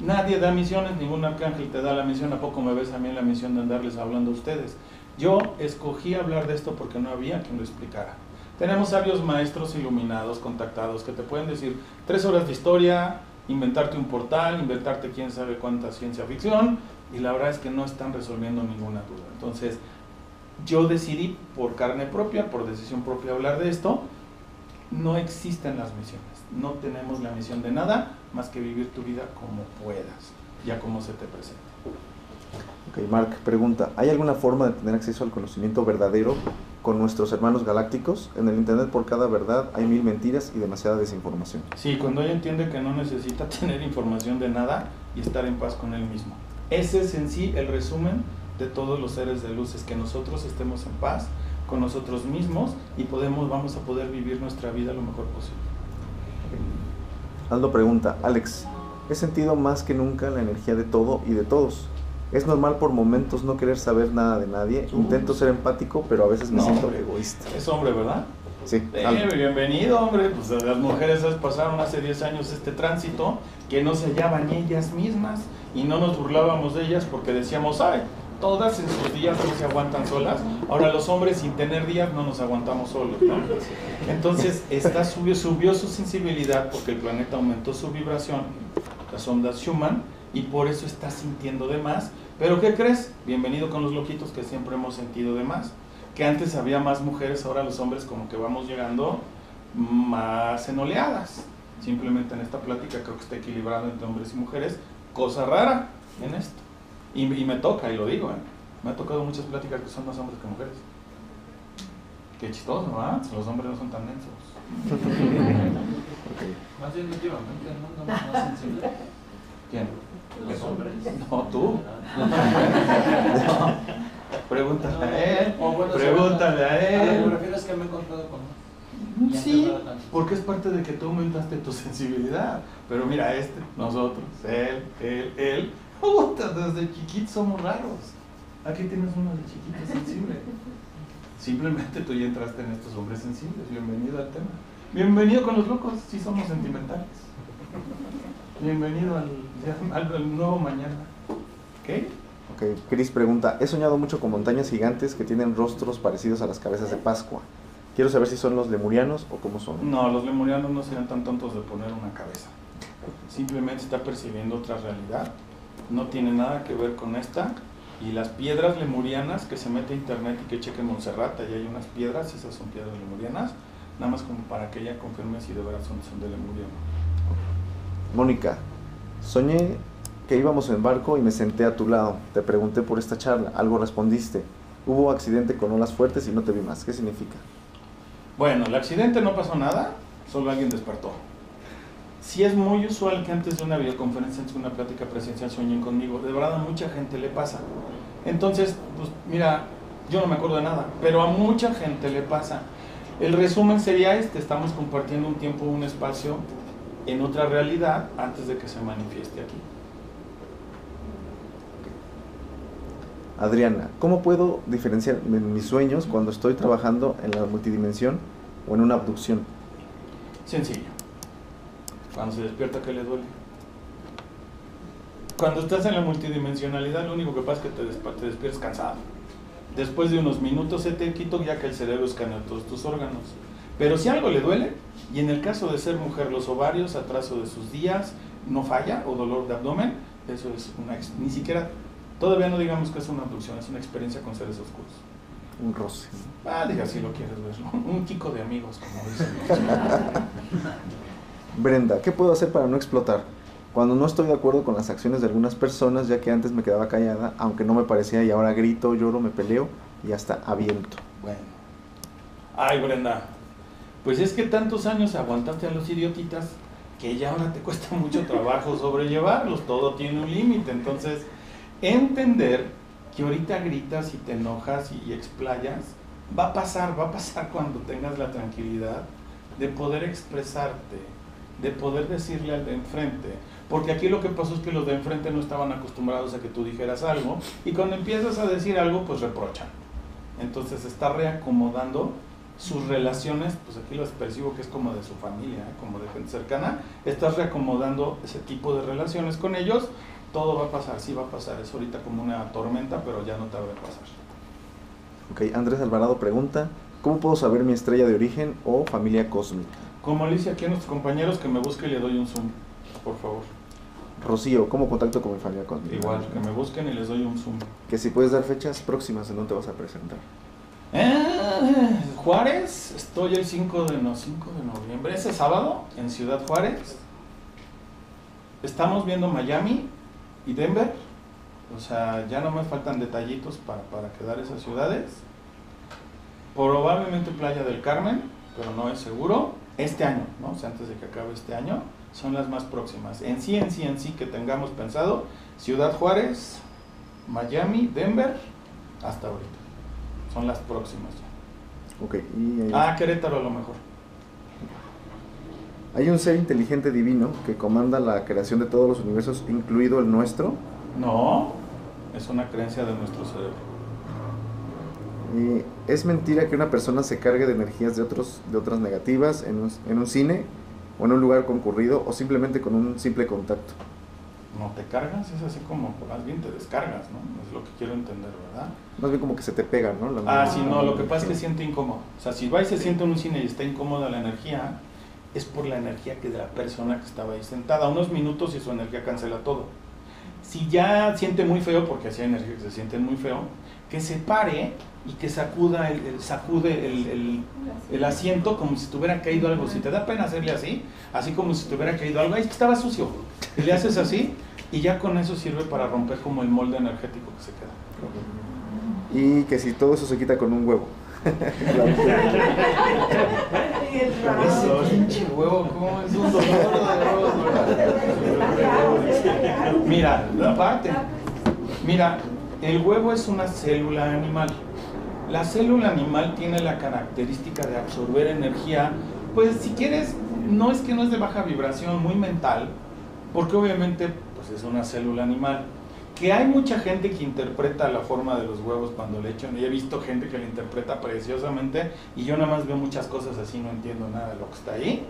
Nadie da misiones, ningún arcángel te da la misión. ¿A poco me ves a mí en la misión de andarles hablando a ustedes? Yo escogí hablar de esto porque no había quien lo explicara. Tenemos sabios maestros iluminados, contactados, que te pueden decir tres horas de historia, inventarte un portal, inventarte quién sabe cuánta ciencia ficción, y la verdad es que no están resolviendo ninguna duda. Entonces, yo decidí por carne propia, por decisión propia hablar de esto. No existen las misiones. No tenemos la misión de nada más que vivir tu vida como puedas, ya como se te presente. Ok, Mark pregunta, ¿hay alguna forma de tener acceso al conocimiento verdadero con nuestros hermanos galácticos? En el Internet por cada verdad hay mil mentiras y demasiada desinformación. Sí, cuando ella entiende que no necesita tener información de nada y estar en paz con él mismo. Ese es en sí el resumen de todos los seres de luz, es que nosotros estemos en paz con nosotros mismos y podemos, vamos a poder vivir nuestra vida lo mejor posible. Aldo pregunta, Alex, he sentido más que nunca la energía de todo y de todos. Es normal por momentos no querer saber nada de nadie. Intento ser empático, pero a veces me No, siento hombre. egoísta. Es hombre, ¿verdad? Sí, Eh, bienvenido, hombre. Pues las mujeres pasaron hace 10 años este tránsito que no se hallaban ellas mismas y no nos burlábamos de ellas porque decíamos, ay, todas en sus días no se aguantan solas. Ahora los hombres sin tener días no nos aguantamos solos, ¿no? Entonces, esta subió, subió su sensibilidad porque el planeta aumentó su vibración, las ondas Schumann, y por eso está sintiendo de más. Pero ¿qué crees? Bienvenido con los loquitos que siempre hemos sentido de más. Que antes había más mujeres, ahora los hombres como que vamos llegando más en oleadas. Simplemente en esta plática creo que está equilibrado entre hombres y mujeres. Cosa rara en esto. Y, y me toca, y lo digo, ¿eh? me ha tocado muchas pláticas que son más hombres que mujeres. Qué chistoso, ¿verdad? Los hombres no son tan densos. Más bien últimamente no más. ¿Quién? Los hombres. No, tú. Pregúntale a él. O bueno, Pregúntale a él. refiero es que me he encontrado con más. Y Sí, no porque es parte de que tú aumentaste tu sensibilidad. Pero mira, este, nosotros, él, él, él. Puta, desde chiquitos somos raros. Aquí tienes uno de chiquito sensible. Simplemente tú ya entraste en estos hombres sensibles. Bienvenido al tema. Bienvenido con los locos, sí somos sentimentales. Bienvenido al, al, al nuevo mañana. ¿Ok? Ok, Chris pregunta, he soñado mucho con montañas gigantes que tienen rostros parecidos a las cabezas de Pascua. Quiero saber si son los lemurianos o cómo son. No, los lemurianos no serían tan tontos de poner una cabeza. Simplemente está percibiendo otra realidad. No tiene nada que ver con esta. Y las piedras lemurianas, que se mete a internet y que cheque en Montserrat, ahí hay unas piedras, esas son piedras lemurianas. Nada más como para que ella confirme si de verdad son, son de Lemuria o no. Mónica, soñé que íbamos en barco y me senté a tu lado. Te pregunté por esta charla, algo respondiste. Hubo accidente con olas fuertes y no te vi más. ¿Qué significa? Bueno, el accidente no pasó nada, solo alguien despertó. Si es muy usual que antes de una videoconferencia, antes de una plática presencial sueñen conmigo. De verdad a mucha gente le pasa. Entonces, pues mira, yo no me acuerdo de nada, pero a mucha gente le pasa. El resumen sería este, estamos compartiendo un tiempo, un espacio en otra realidad antes de que se manifieste aquí. Adriana, ¿cómo puedo diferenciar mis sueños cuando estoy trabajando en la multidimensión o en una abducción? Sencillo cuando se despierta, ¿qué le duele? Cuando estás en la multidimensionalidad, lo único que pasa es que te, desp- te despiertas cansado. Después de unos minutos se te quitó ya que el cerebro escanea todos tus órganos. Pero si algo le duele, y en el caso de ser mujer, los ovarios, atraso de sus días, no falla, o dolor de abdomen, eso es una, ni siquiera, todavía no digamos que es una abducción, es una experiencia con seres oscuros. Un roce. Ah, diga si lo quieres ver, ¿no? un chico de amigos, como dicen. Brenda, ¿qué puedo hacer para no explotar? Cuando no estoy de acuerdo con las acciones de algunas personas, ya que antes me quedaba callada, aunque no me parecía, y ahora grito, lloro, me peleo y hasta aviento. Bueno. Ay, Brenda. Pues es que tantos años aguantaste a los idiotitas que ya ahora te cuesta mucho trabajo sobrellevarlos. Todo tiene un límite. Entonces, entender que ahorita gritas y te enojas y, explayas, va a pasar, va a pasar cuando tengas la tranquilidad de poder expresarte, de poder decirle al de enfrente. Porque aquí lo que pasó es que los de enfrente no estaban acostumbrados a que tú dijeras algo y cuando empiezas a decir algo, pues reprochan. Entonces está reacomodando sus relaciones, pues aquí los percibo que es como de su familia, ¿eh? como de gente cercana, estás reacomodando ese tipo de relaciones con ellos, todo va a pasar, sí va a pasar, es ahorita como una tormenta, pero ya no te va a pasar. Ok, Andrés Alvarado pregunta, ¿cómo puedo saber mi estrella de origen o familia cósmica? Como le dice aquí a nuestros compañeros que me busque y le doy un zoom, por favor. Rocío, ¿cómo contacto con mi familia cósmica? Igual, que me busquen y les doy un zoom. Que si puedes dar fechas próximas en dónde vas a presentar. Eh, Juárez, estoy el 5 de, no, 5 de noviembre, ese sábado, en Ciudad Juárez. Estamos viendo Miami y Denver. O sea, ya no me faltan detallitos para, para quedar esas ciudades. Probablemente Playa del Carmen, pero no es seguro. Este año, ¿no? O sea, antes de que acabe este año, son las más próximas. En sí, en sí, en sí que tengamos pensado, Ciudad Juárez, Miami, Denver, hasta ahorita. Son las próximas ya. Ok, y hay, Ah, Querétaro a lo mejor. hay un ser inteligente divino que comanda la creación de todos los universos, incluido el nuestro. No, es una creencia de nuestro cerebro. Y es mentira que una persona se cargue de energías de, otros, de otras negativas en un, en un cine o en un lugar concurrido o simplemente con un simple contacto. No te cargas, es así como, más bien te descargas, ¿no? Es lo que quiero entender, ¿verdad? Más bien como que se te pega, ¿no? La- Ah, sí, no, lo que pasa es que siente incómodo. O sea, si va y se siente en un cine y está incómoda la energía, es por la energía que de la persona que estaba ahí sentada. Unos minutos y su energía cancela todo. Si ya siente muy feo, porque así hay energía que se sienten muy feo, que se pare y que sacuda el, el- sacude el, el- el asiento como si te hubiera caído algo. Si te da pena hacerle así, así como si te hubiera caído algo, ahí es que estaba sucio. Y le haces así y ya con eso sirve para romper como el molde energético que se queda. Y que si todo eso se quita con un huevo. Ese pinche huevo, ¿cómo es un dolor de huevos, Mira, aparte, mira, el huevo es una célula animal. La célula animal tiene la característica de absorber energía, pues si quieres, no es que no es de baja vibración, muy mental, porque obviamente pues es una célula animal. Que hay mucha gente que interpreta la forma de los huevos cuando le echan, y he visto gente que lo interpreta preciosamente, y yo nada más veo muchas cosas así, no entiendo nada de lo que está ahí.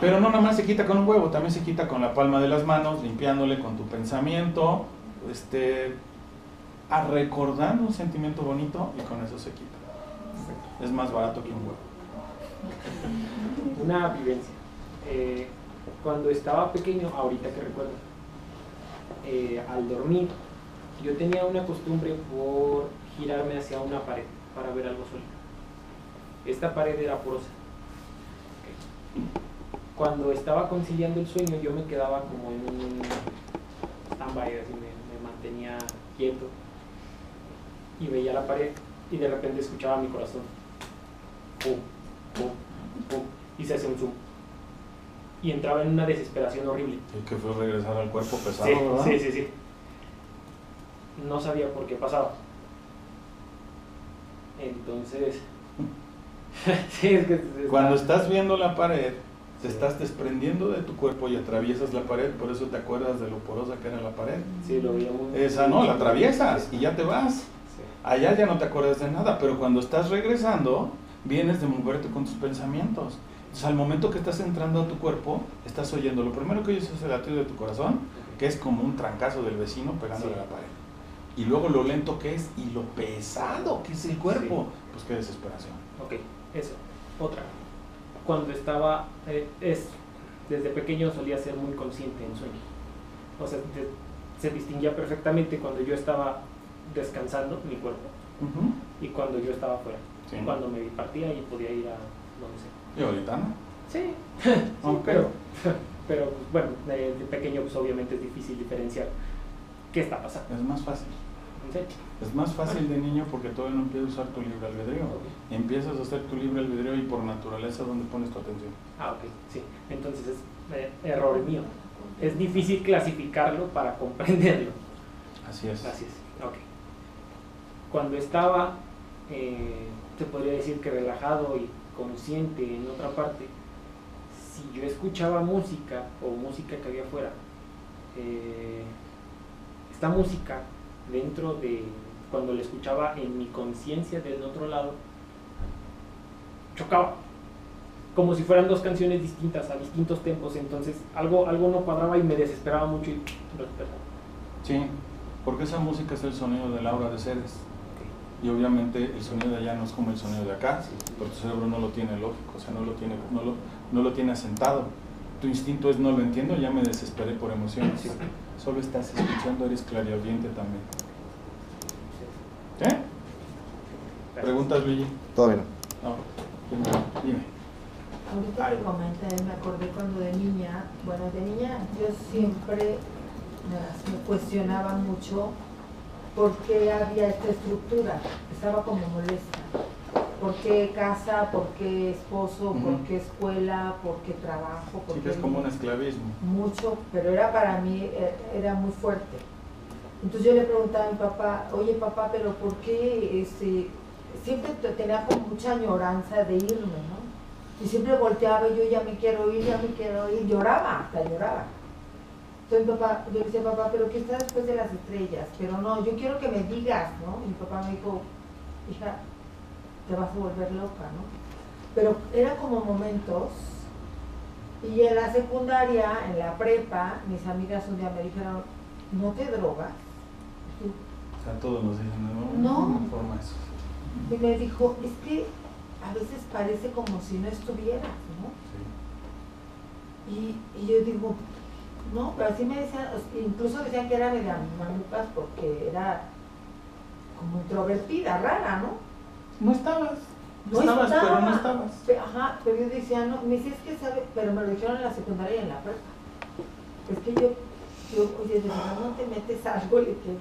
Pero no nada más se quita con un huevo, también se quita con la palma de las manos, limpiándole con tu pensamiento, este, a recordando un sentimiento bonito y con eso se quita. Es más barato que un huevo. Una vivencia. Eh, cuando estaba pequeño, ahorita que recuerdo, eh, al dormir, yo tenía una costumbre por girarme hacia una pared para ver algo sólido. Esta pared era porosa. Cuando estaba conciliando el sueño, yo me quedaba como en un stand-by, así me, me mantenía quieto y veía la pared y de repente escuchaba mi corazón. Pum, pum, pum, y se hace un zoom. Y entraba en una desesperación horrible. Y que fue regresar al cuerpo pesado, Sí, ¿verdad? sí, sí, sí. No sabía por qué pasaba. Entonces, sí, es que es- Cuando estás viendo la pared, Te estás desprendiendo de tu cuerpo y atraviesas la pared, por eso te acuerdas de lo porosa que era la pared. Sí, lo veía muy Esa no, la atraviesas y ya te vas. Sí. Allá ya no te acuerdas de nada, pero cuando estás regresando, vienes de moverte con tus pensamientos. Entonces, al momento que estás entrando a tu cuerpo, estás oyendo. Lo primero que oyes es el latido de tu corazón, que es como un trancazo del vecino pegándole Sí. a la pared. Y luego lo lento que es y lo pesado que es el cuerpo. Pues qué desesperación. Ok, eso. Otra. Cuando estaba, eh, es, desde pequeño solía ser muy consciente en sueños. O sea, de- se distinguía perfectamente cuando yo estaba descansando mi cuerpo y cuando yo estaba fuera. Sí. Cuando me partía y podía ir a donde sea. Y ahorita no. Sí, pero, pero pues, bueno, de, de pequeño pues obviamente es difícil diferenciar qué está pasando. Es más fácil. Es más fácil de niño porque todavía no empiezas a usar tu libre albedrío. Ok. Empiezas a hacer tu libre albedrío y por naturaleza donde pones tu atención. Ah, ok, sí. Entonces es eh, error mío. Es difícil clasificarlo para comprenderlo. Así es. Así es, ok. Cuando estaba, eh, se podría decir que relajado y consciente en otra parte, si yo escuchaba música o música que había afuera, eh, esta música dentro de, cuando la escuchaba en mi conciencia del otro lado, chocaba. Como si fueran dos canciones distintas, a distintos tempos, entonces algo, algo no cuadraba y me desesperaba mucho y lo despertaba. Sí, porque esa música es el sonido del aura de seres. Y obviamente el sonido de allá no es como el sonido de acá, pero tu cerebro no lo tiene lógico, o sea, no lo tiene, no lo, no lo tiene asentado. Tu instinto es no lo entiendo, ya me desesperé por emociones. Solo estás escuchando, eres clariaudiente también. ¿Eh? ¿Preguntas, Luigi? Todavía no. No. Dime. Ahorita que comenté, me acordé cuando de niña, bueno, de niña yo siempre me, me cuestionaba mucho por qué había esta estructura, estaba como molesta. ¿Por qué casa? ¿Por qué esposo? ¿Por qué escuela? ¿Por qué trabajo? ¿Por Sí, qué es como un esclavismo. mucho, pero era para mí, eh, era muy fuerte. Entonces yo le preguntaba a mi papá, oye papá, pero ¿por qué este, siempre te- tenía como mucha añoranza de irme, ¿no? Y siempre volteaba y yo ya me quiero ir, ya me quiero ir, lloraba, hasta lloraba. Entonces papá, yo le decía, papá, pero ¿qué está después de las estrellas? Pero no, yo quiero que me digas, ¿no? Y mi papá me dijo, hija, te vas a volver loca, ¿no? Pero era como momentos y en la secundaria, en la prepa, mis amigas un día me dijeron, ¿no te drogas? O sea, todos nos dicen, no, No. no forma eso. Y me dijo, es que a veces parece como si no estuvieras, ¿no? Y, y yo digo, no, pero así me decían, incluso decían que era media mamucas porque era como introvertida, rara, ¿no? No estabas. No estabas, pero no estaba. estabas. Ajá, pero yo decía, no, me dice, es que sabe, pero me lo dijeron en la secundaria y en la prepa. Es que yo, yo oye, de verdad no te metes algo, le dije,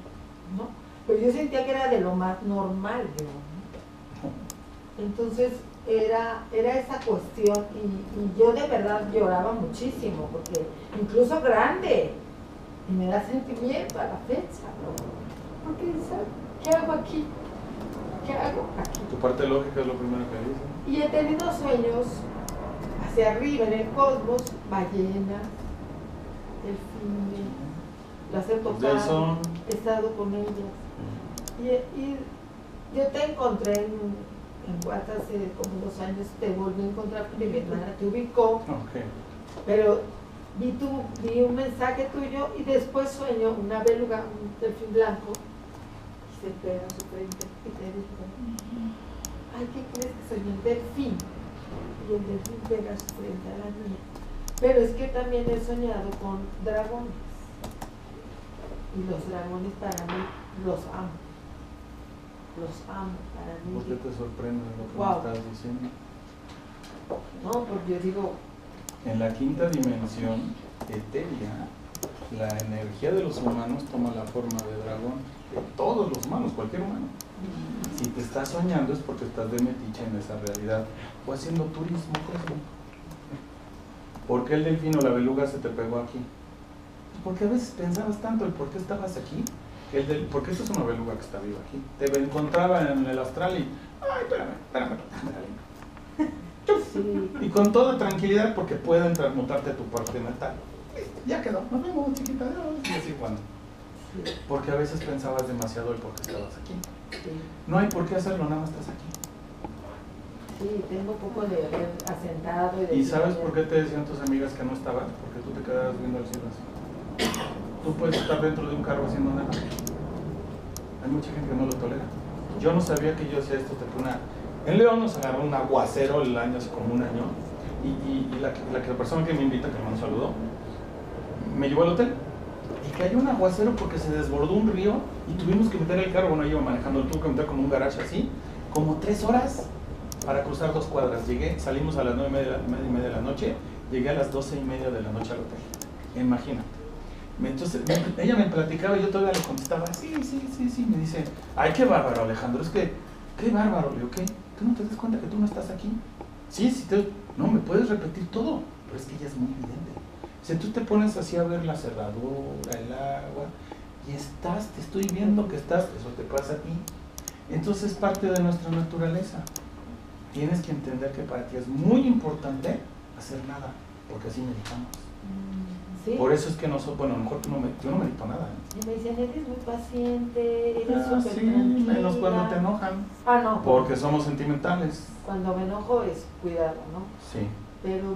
¿no? Pero yo sentía que era de lo más normal, yo, ¿no? Entonces, era, era esa cuestión y, y yo de verdad lloraba muchísimo, porque incluso grande, y me da sentimiento a la fecha, ¿no? Porque, ¿sabes? ¿qué hago aquí? ¿Qué hago aquí? Tu parte lógica es lo primero que dice. Y he tenido sueños hacia arriba en el cosmos, ballenas, delfines, las he tocado, he estado con ellas. Y, y yo te encontré en, en Guata hace como dos años, te volví a encontrar porque mi hermana te ubicó, pero vi, tu, vi un mensaje tuyo y después sueño una beluga, un delfín blanco, y se pega a su frente y te dijo, ay, ¿qué crees que soñé el delfín? Y el delfín pega a su frente a la niña. Pero es que también he soñado con dragones. Y los dragones para mí los amo. Los amo para mí. ¿Por qué te sorprende lo que Wow. me estás diciendo? No, porque yo digo, En la quinta dimensión etérea, la energía de los humanos toma la forma de dragón. De todos los humanos, cualquier humano. Si te estás soñando es porque estás de metiche en esa realidad o haciendo turismo. ¿Por qué el delfín o la beluga se te pegó aquí? Pues Porque a veces pensabas tanto el por qué estabas aquí, el del, porque esto es una beluga que está viva aquí. Te encontraba en el astral y, ay, espérame, espérame. Sí. Y con toda tranquilidad porque pueden transmutarte tu parte natal. Listo, ya quedó. Nos vemos, chiquita. Y así bueno. Porque a veces pensabas demasiado el por qué estabas aquí. No hay por qué hacerlo, nada más estás aquí. sí, tengo poco de haber asentado y de ¿Y sabes por qué te decían tus amigas que no estabas? Porque tú te quedabas viendo el cielo así. Tú puedes estar dentro de un carro haciendo nada. Hay mucha gente que no lo tolera. Yo no sabía que yo hacía esto hasta que. En León nos agarró un aguacero el año, hace como un año. Y, la, persona que me invita, que me un saludo, me llevó al hotel. Y cayó un aguacero porque se desbordó un río y tuvimos que meter el carro, bueno, yo iba manejando, tuve que meter como un garage así, como tres horas para cruzar dos cuadras. Llegué, salimos a las nueve y media, media media de la noche, llegué a las doce y media de la noche al hotel. Imagínate. Entonces, ella me platicaba y yo todavía le contestaba, sí, sí, sí, sí. Me dice, ay, qué bárbaro, Alejandro, es que, qué bárbaro. Le ¿qué? ¿Tú no te das cuenta que tú no estás aquí? Sí, sí, te... no, me puedes repetir todo, pero es que ella es muy evidente. Si tú te pones así a ver la cerradura, el agua, y estás, te estoy viendo que estás, eso te pasa a ti. Entonces es parte de nuestra naturaleza. Tienes que entender que para ti es muy importante hacer nada, porque así meditamos. Sí. Por eso es que nosotros, bueno, a lo mejor tú no, med- yo no medito nada. Y me decían, eres muy paciente, eres Ah, súper sí, menos cuando tranquila". te enojan, Ah, no. porque somos sentimentales. Cuando me enojo es cuidado, ¿no? Sí. Pero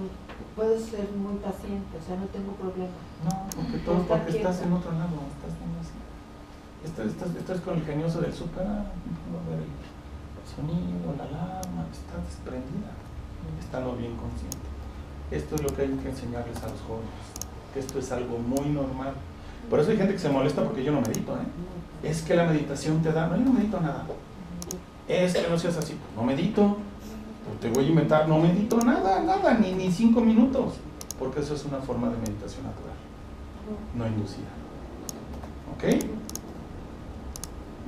puedo ser muy paciente, o sea, no tengo problema. No, porque todo porque estás quieta. en otro lado, estás. Estás, estás, estás con el genioso del súper, ah, ver el sonido, la alarma, estás desprendida, estando bien consciente. Esto es lo que hay que enseñarles a los jóvenes, que esto es algo muy normal. Por eso hay gente que se molesta porque yo no medito, ¿eh? Es que la meditación te da, no, yo no medito nada. Es que no seas así, pues no medito, pues te voy a inventar, no medito nada, nada, ni, ni cinco minutos, porque eso es una forma de meditación natural, no inducida. ¿Ok?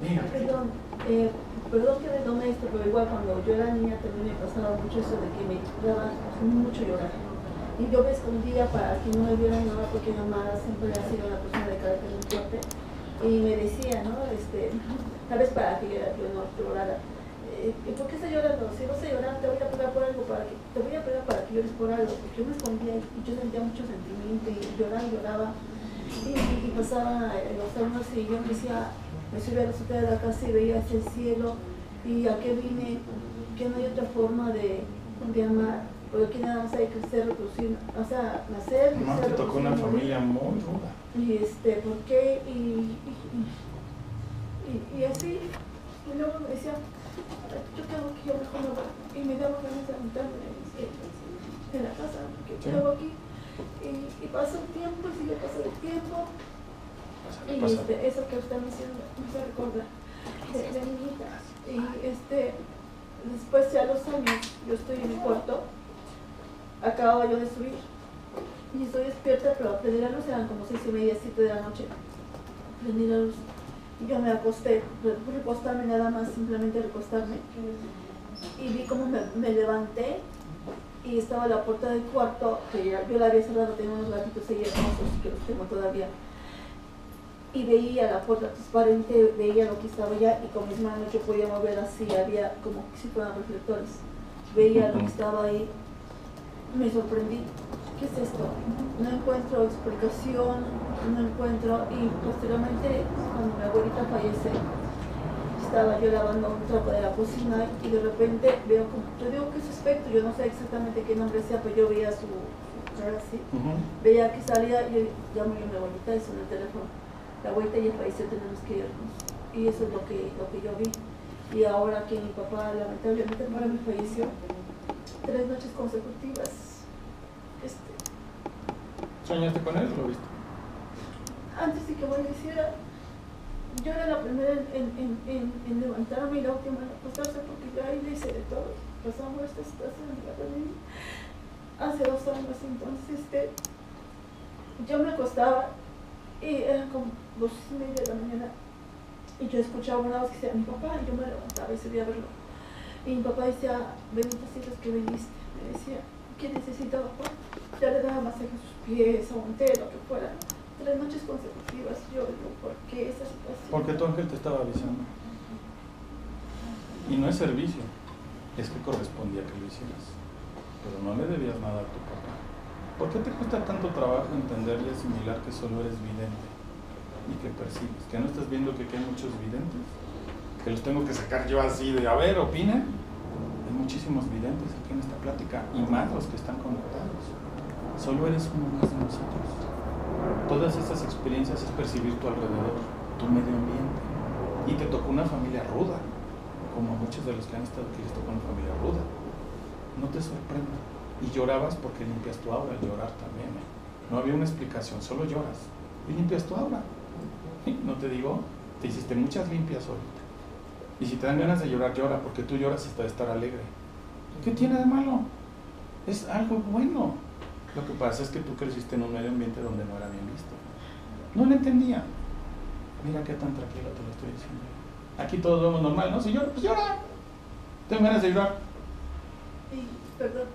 Diga. Perdón, eh, perdón que me tome esto, pero igual cuando yo era niña también me pasaba mucho eso de que me daba mucho llorar. Y yo me escondía para que no me vieran nada porque mi mamá siempre ha sido una persona de carácter muy fuerte. Y me decía, ¿no? Este, tal vez para que yo, no llorara. Eh, ¿y ¿Por qué estás llorando? Si vas a llorar, te voy a pegar por algo, para que, te voy a pegar para que llores por algo. Porque yo me escondía y yo sentía mucho sentimiento y lloraba lloraba. Y, y, y pasaba eh, los años y yo me decía, me subía a la azotea de la casa y veía hacia el cielo y a qué vine, que no hay otra forma de amar, porque aquí nada más hay que crecer, reproducir, o sea, nacer, No, crecer, te tocó una familia muy ruda. Y este, ¿por qué? Y, y, y- y así, y luego me decía, yo tengo que yo mejor no voy". y me daba ganas de levantarme este, en la casa, porque yo hago aquí, y, y pasa el tiempo, y sigue pasando el tiempo, y Pasa. este, eso que usted me hizo, me hizo recordar de, de mi hija. Y este, después ya los años, yo estoy en mi cuarto, acababa yo de subir. Y estoy despierta, pero prendí la luz, eran como seis y media, siete de la noche. Prendí la luz. Y yo me acosté, re- recostarme nada más, simplemente recostarme. Y vi cómo me, me levanté y estaba la puerta del cuarto, que yo la había cerrado, tenía unos gatitos ahí hermosos que los tengo todavía y veía la puerta transparente, veía lo que estaba allá y con mis manos yo podía mover así, había como si fueran reflectores. Veía lo que estaba ahí, me sorprendí. ¿Qué es esto? No encuentro explicación, no encuentro. Y posteriormente, cuando mi abuelita fallece, estaba yo lavando un trapo de la cocina y de repente veo como, yo digo que es espectro, yo no sé exactamente qué nombre sea, pero yo veía su su cara así Ujú. veía que salía y yo llamo a mi abuelita y suena el teléfono. La abuelita ya falleció, tenemos que irnos. Y eso es lo que, lo que yo vi. Y ahora que mi papá lamentablemente para mí falleció, tres noches consecutivas. Este, ¿Soñaste con él o lo viste? antes de que falleciera, yo era la primera en, en, en, en, en levantarme y la última en acostarse porque yo ahí le hice de todo. Pasamos esta situación en la hace dos años, entonces este, yo me acostaba y eran como dos y media de la mañana y yo escuchaba una voz que decía mi papá y yo me levantaba y subía a verlo. Y mi papá decía, bendito seas que viniste. Me decía, ¿qué necesitaba? Ya le daba masaje a sus pies, a un lo que fuera. Tres noches consecutivas. Yo digo, ¿por qué esa situación? Porque tu ángel te estaba avisando. Y no es servicio, es que correspondía que lo hicieras. pero no le debías nada a tu papá. ¿Por qué te cuesta tanto trabajo entender y asimilar que solo eres vidente y que percibes? ¿Que no estás viendo que hay muchos videntes? Que los tengo que sacar yo así de, a ver, opinen. Hay muchísimos videntes aquí en esta plática y más los que están conectados. Solo eres uno más de nosotros. Todas estas experiencias es percibir tu alrededor, tu medio ambiente. Y te tocó una familia ruda, como a muchos de los que han estado aquí les tocó una familia ruda. No te sorprenda. Y llorabas porque limpias tu aura, al llorar también. ¿eh? No había una explicación, solo lloras. Y limpias tu aura. No te digo, te hiciste muchas limpias ahorita. Y si te dan ganas de llorar, llora, porque tú lloras hasta de estar alegre. ¿Qué tiene de malo? Es algo bueno. Lo que pasa es que tú creciste en un medio ambiente donde no era bien visto. No lo entendía. Mira qué tan tranquilo te lo estoy diciendo. Aquí todos vemos normal, ¿no? Si llora, pues llora. Tengo ganas de llorar. Y, perdón,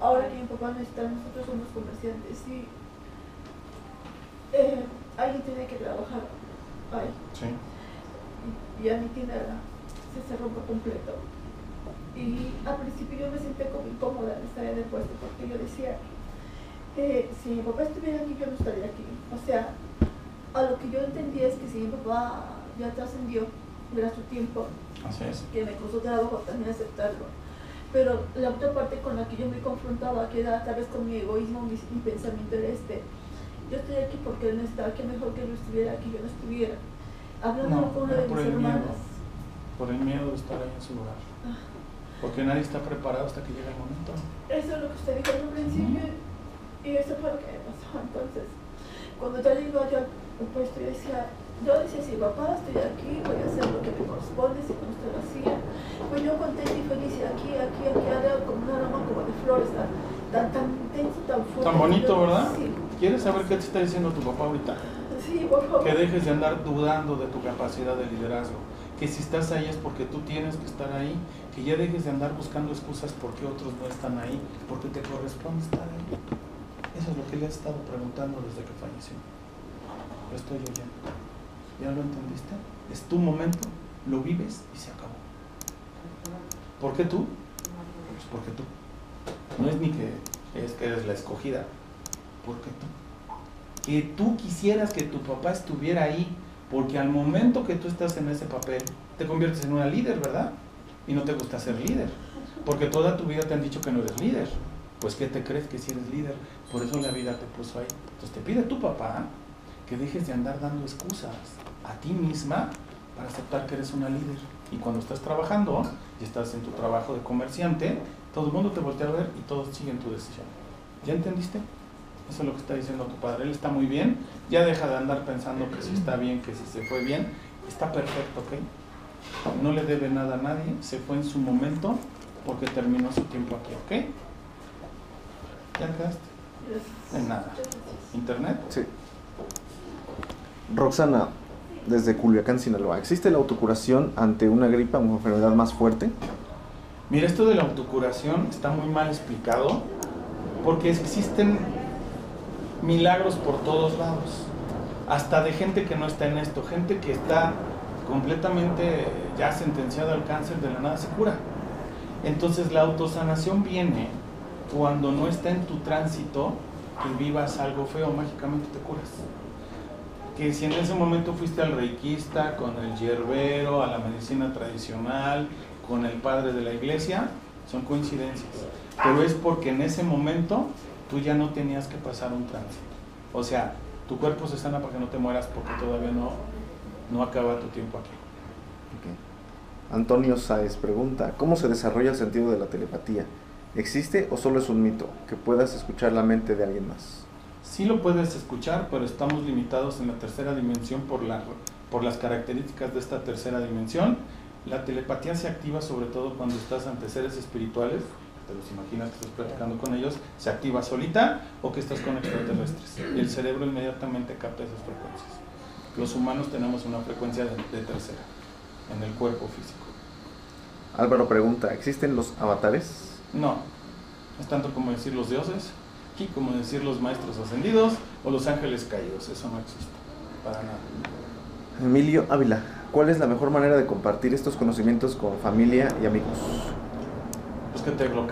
ahora que mi papá no está, nosotros somos comerciantes y eh, alguien tiene que trabajar ahí. Sí. Y, y a mi tienda se cerró por completo. Y al principio yo me sentí como incómoda de estar en el puesto porque yo decía, eh, si mi papá estuviera aquí, yo no estaría aquí. O sea, a lo que yo entendía es que si mi papá ya trascendió, era su tiempo, Así es. que me costó trabajo también aceptarlo. Pero la otra parte con la que yo me confrontaba, que era tal vez con mi egoísmo, mi, mi pensamiento era este, yo estoy aquí porque él no está, que mejor que él estuviera aquí, yo no estuviera. Hablando No, con una de mis miedo. Por el miedo de estar ahí en su lugar. Porque nadie está preparado hasta que llega el momento. eso es lo que usted dijo en un principio, y eso fue lo que me pasó. Entonces, cuando ya llegó yo al puesto, yo decía, yo decía, sí, papá, estoy aquí, voy a hacer lo que me corresponde, si como usted lo hacía. Pues yo contenta y feliz, aquí, aquí, aquí, había como un aroma como de flores, tan, tan, tan intenso, tan fuerte. Tan bonito, Yo- ¿verdad? Sí, ¿Quieres saber qué te está diciendo tu papá ahorita? sí, por favor. Que dejes de andar dudando de tu capacidad de liderazgo. Que si estás ahí es porque tú tienes que estar ahí. Que ya dejes de andar buscando excusas porque otros no están ahí. Porque te corresponde estar ahí. Eso es lo que le he estado preguntando desde que falleció. Lo estoy oyendo. ¿Ya lo entendiste? Es tu momento, lo vives y se acabó. ¿Por qué tú? Pues porque tú. No es ni que es que eres la escogida. Porque tú que tú quisieras que tu papá estuviera ahí, porque al momento que tú estás en ese papel, te conviertes en una líder, ¿verdad? Y no te gusta ser líder, porque toda tu vida te han dicho que no eres líder. Pues ¿qué te crees que si eres líder? Por eso la vida te puso ahí. Entonces te pide tu papá que dejes de andar dando excusas a ti misma para aceptar que eres una líder. Y cuando estás trabajando y estás en tu trabajo de comerciante, todo el mundo te voltea a ver y todos siguen tu decisión. ¿Ya entendiste? Eso es lo que está diciendo tu padre. Él está muy bien. Ya deja de andar pensando que si está bien, que si se fue bien. Está perfecto, ¿ok? No le debe nada a nadie. Se fue en su momento porque terminó su tiempo aquí, ¿ok? ¿Ya quedaste? En nada. ¿Internet? Sí. Roxana, desde Culiacán, Sinaloa, ¿existe la autocuración ante una gripa o enfermedad más fuerte? Mira, esto de la autocuración está muy mal explicado porque existen milagros por todos lados, hasta de gente que no está en esto, gente que está completamente ya sentenciada al cáncer de la nada se cura. Entonces la autosanación viene cuando no está en tu tránsito que vivas algo feo, mágicamente te curas. Que si en ese momento fuiste al reikista, con el hierbero, a la medicina tradicional, con el padre de la iglesia, son coincidencias. Pero es porque en ese momento tú ya no tenías que pasar un tránsito. O sea, tu cuerpo se sana para que no te mueras porque todavía no, no acaba tu tiempo aquí. Antonio Sáez pregunta, ¿cómo se desarrolla el sentido de la telepatía? ¿Existe o solo es un mito? Que puedas escuchar la mente de alguien más. Sí lo puedes escuchar, pero estamos limitados en la tercera dimensión por, la, por las características de esta tercera dimensión. La telepatía se activa sobre todo cuando estás ante seres espirituales, te los imaginas que estás platicando con ellos, se activa solita o que estás con extraterrestres. El cerebro inmediatamente capta esas frecuencias. Los humanos tenemos una frecuencia de, de tercera en el cuerpo físico. Álvaro pregunta, ¿existen los avatares? No, es tanto como decir los dioses y como decir los maestros ascendidos o los ángeles caídos. Eso no existe, para nada. Emilio Ávila, ¿cuál es la mejor manera de compartir estos conocimientos con familia y amigos? Que te lo.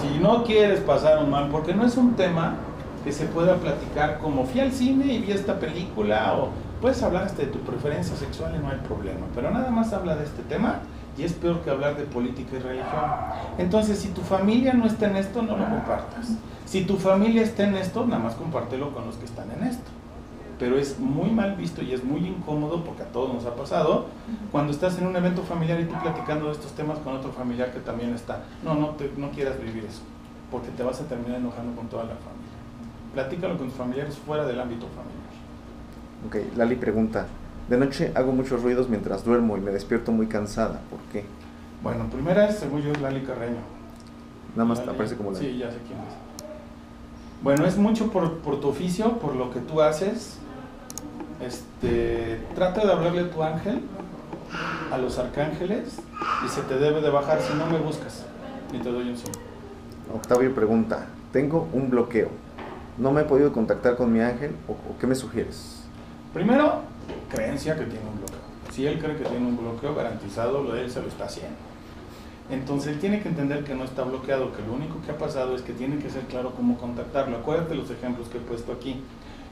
Si no quieres pasar un mal, porque no es un tema que se pueda platicar como fui al cine y vi esta película o puedes hablar hasta de tu preferencia sexual y no hay problema, pero nada más habla de este tema y es peor que hablar de política y religión. Entonces, si tu familia no está en esto, no lo compartas. Si tu familia está en esto, nada más compártelo con los que están en esto. Pero es muy mal visto y es muy incómodo, porque a todos nos ha pasado, cuando estás en un evento familiar y tú platicando de estos temas con otro familiar que también está. No, no, te, no quieras vivir eso, porque te vas a terminar enojando con toda la familia. Platícalo con tus familiares fuera del ámbito familiar. Ok, Lali pregunta, de noche hago muchos ruidos mientras duermo y me despierto muy cansada, ¿por qué? Bueno, primera es, según yo, es Lali Carreño. Nada más Lali- aparece como Lali. Sí, ya sé quién es. Bueno, es mucho por, por tu oficio, por lo que tú haces. Este, trata de hablarle a tu ángel, a los arcángeles, y se te debe de bajar si no me buscas. Y te doy un sí. Octavio pregunta, tengo un bloqueo. No me he podido contactar con mi ángel, ¿o, o qué me sugieres? Primero, creencia que tiene un bloqueo. Si él cree que tiene un bloqueo garantizado, lo de él se lo está haciendo. Entonces él tiene que entender que no está bloqueado, que lo único que ha pasado es que tiene que ser claro cómo contactarlo. Acuérdate los ejemplos que he puesto aquí.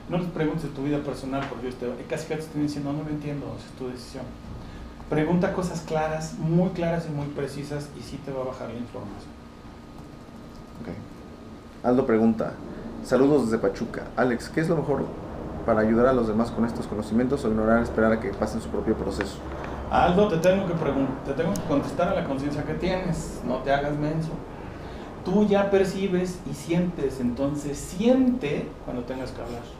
No les preguntes de tu vida personal porque usted, casi que te están diciendo, no lo entiendo, es tu decisión. Pregunta cosas claras, muy claras y muy precisas y sí te va a bajar la información. Ok. Aldo pregunta, saludos desde Pachuca. Alex, ¿qué es lo mejor para ayudar a los demás con estos conocimientos o ignorar, esperar a que pasen su propio proceso? Aldo, te tengo que te tengo que contestar a la conciencia que tienes, no te hagas menso. Tú ya percibes y sientes, entonces siente cuando tengas que hablar.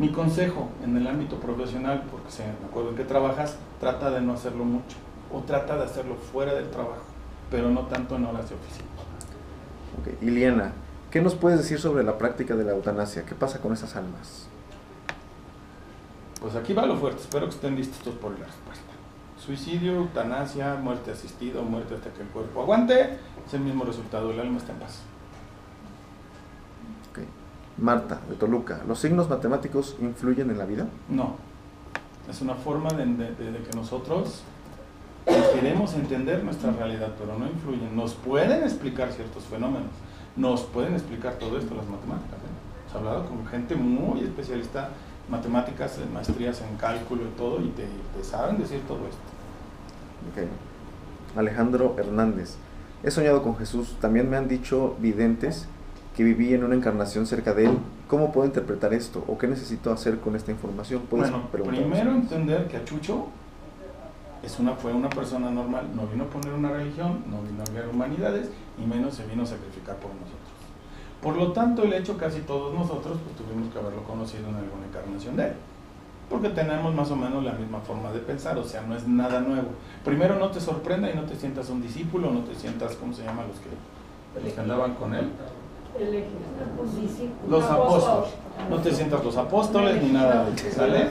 Mi consejo en el ámbito profesional, porque sé, me acuerdo en que trabajas, trata de no hacerlo mucho o trata de hacerlo fuera del trabajo, pero no tanto en horas de oficina. Ok. Iliana, ¿qué nos puedes decir sobre la práctica de la eutanasia? ¿Qué pasa con esas almas? Pues aquí va lo fuerte, espero que estén listos por la respuesta. Suicidio, eutanasia, muerte asistida muerte hasta que el cuerpo aguante, es el mismo resultado, el alma está en paz. Marta, de Toluca, ¿los signos matemáticos influyen en la vida? No, es una forma de, de- de- de que nosotros queremos entender nuestra realidad, pero no influyen. Nos pueden explicar ciertos fenómenos, nos pueden explicar todo esto las matemáticas. ¿eh? Ha hablado con gente muy especialista en matemáticas, en maestrías en cálculo y todo, y te, te saben decir todo esto. Ok. Alejandro Hernández, he soñado con Jesús. También me han dicho videntes que viví en una encarnación cerca de él. ¿Cómo puedo interpretar esto? ¿O qué necesito hacer con esta información? ¿Puedes Bueno, primero entender que a Chucho es una, fue una persona normal, no vino a poner una religión, no vino a enviar humanidades y menos se vino a sacrificar por nosotros. Por lo tanto, el hecho casi todos nosotros pues, tuvimos que haberlo conocido en alguna encarnación de él. Porque tenemos más o menos la misma forma de pensar, o sea, no es nada nuevo. Primero no te sorprenda y no te sientas un discípulo, no te sientas, ¿cómo se llama los que, los que andaban con él? Los apóstoles. No te sientas los apóstoles ni nada de eso, ¿sale?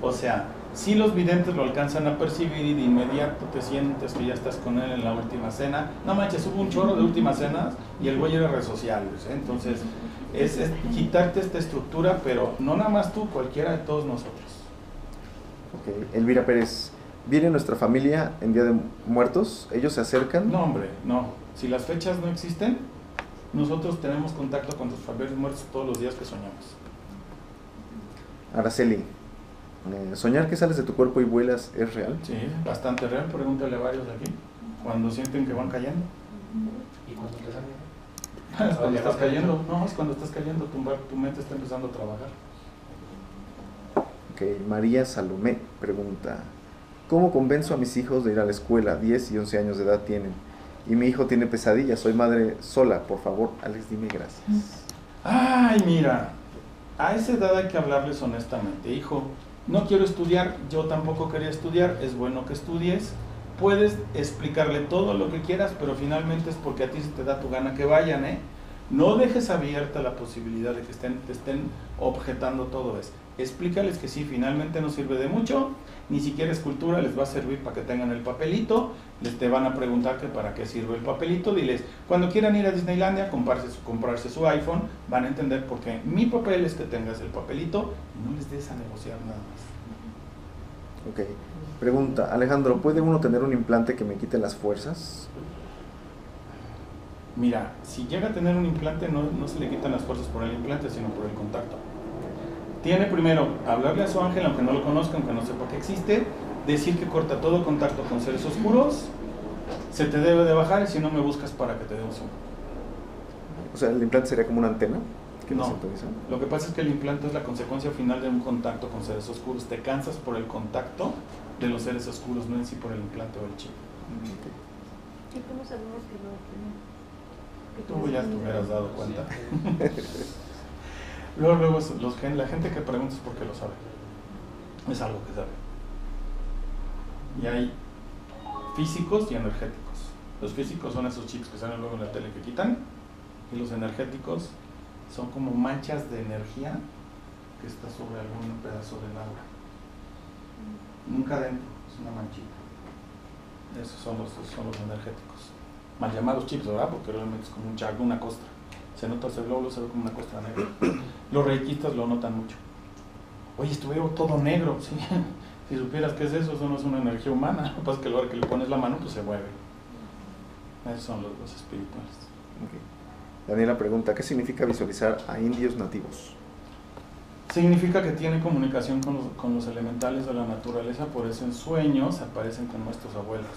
O sea, si los videntes lo alcanzan a percibir y de inmediato te sientes que ya estás con él en la última cena. No manches, hubo un chorro de últimas cenas y el güey era redes sociales. ¿eh? Entonces, es, es quitarte esta estructura, pero no nada más tú, cualquiera de todos nosotros. Ok. Elvira Pérez, ¿viene nuestra familia en Día de Muertos? ¿Ellos se acercan? No, hombre, no. Si las fechas no existen, nosotros tenemos contacto con nuestros familiares muertos todos los días que soñamos. Araceli, eh, ¿soñar que sales de tu cuerpo y vuelas es real? Sí, bastante real. Pregúntale a varios aquí. Cuando sienten que van cayendo. ¿Y cuando te sale? Es cuando estás cayendo, no, es cuando estás cayendo, tu, tu mente está empezando a trabajar. Ok, María Salomé pregunta, ¿cómo convenzo a mis hijos de ir a la escuela? 10 y 11 años de edad tienen. Y mi hijo tiene pesadillas, soy madre sola. Por favor, Alex, dime gracias. Ay, mira, a esa edad hay que hablarles honestamente. Hijo, no quiero estudiar, yo tampoco quería estudiar, es bueno que estudies. Puedes explicarle todo lo que quieras, pero finalmente es porque a ti se te da tu gana que vayan, ¿eh? No dejes abierta la posibilidad de que estén, te estén objetando todo eso. Explícales que sí, finalmente no sirve de mucho, ni siquiera es cultura, les va a servir para que tengan el papelito, les te van a preguntar que para qué sirve el papelito, diles, cuando quieran ir a Disneylandia, comprarse su, comprarse su iPhone, van a entender por qué mi papel es que tengas el papelito y no les des a negociar nada más. Ok. Pregunta, Alejandro, ¿puede uno tener un implante que me quite las fuerzas? Mira, si llega a tener un implante, no, no se le quitan las fuerzas por el implante, sino por el contacto. Tiene primero hablarle a su ángel, aunque no lo conozca, aunque no sepa que existe, decir que corta todo contacto con seres oscuros, se te debe de bajar y si no me buscas para que te dé un zoom. O sea, el implante sería como una antena que No. sintoniza. Lo que pasa es que el implante es la consecuencia final de un contacto con seres oscuros. Te cansas por el contacto de los seres oscuros, no en sí por el implante o el chip. ¿Y cómo sabemos que no? que no? Que Tú ya te hubieras dado cuenta. luego, luego, los, la gente que pregunta es porque lo sabe. Es algo que sabe. Y hay físicos y energéticos. Los físicos son esos chips que salen luego en la tele que quitan. Y los energéticos son como manchas de energía que está sobre algún pedazo del aura. Nunca dentro, es una manchita. Esos son los, son los energéticos. Mal llamados chips, ¿verdad? Porque realmente es como un una costra. Se nota ese glóbulo, se ve como una costra negra. Los reikistas lo notan mucho. Oye, estuve todo negro, sí. Si supieras qué es eso, eso no es una energía humana. Lo que pasa es que luego que le pones la mano, pues se mueve. Esos son los, los espirituales. Ok. Daniela pregunta, ¿qué significa visualizar a indios nativos? Significa que tiene comunicación con los, con los elementales de la naturaleza, por eso en sueños aparecen con nuestros abuelos.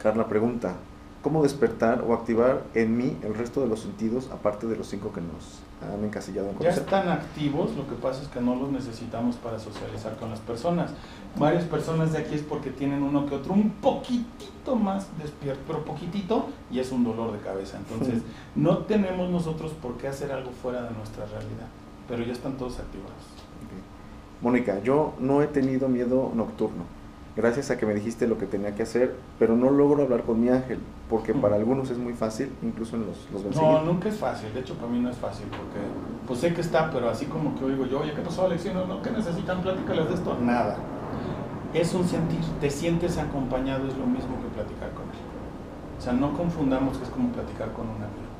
Carla pregunta, ¿cómo despertar o activar en mí el resto de los sentidos aparte de los cinco que nos han encasillado en Ya están activos, lo que pasa es que no los necesitamos para socializar con las personas. Varias personas de aquí es porque tienen uno que otro un poquitito más despierto, pero poquitito, y es un dolor de cabeza. Entonces, no tenemos nosotros por qué hacer algo fuera de nuestra realidad, pero ya están todos activados. Mónica, yo no he tenido miedo nocturno, gracias a que me dijiste lo que tenía que hacer, pero no logro hablar con mi ángel, porque para algunos es muy fácil, incluso en los, los No, nunca es fácil, de hecho para mí no es fácil, porque pues sé que está, pero así como que oigo yo, oye, ¿qué pasó Alex? No, no, ¿qué necesitan? Platícales de esto. Nada. Es un sentir, te sientes acompañado, es lo mismo que platicar con él. O sea, no confundamos que es como platicar con un amigo.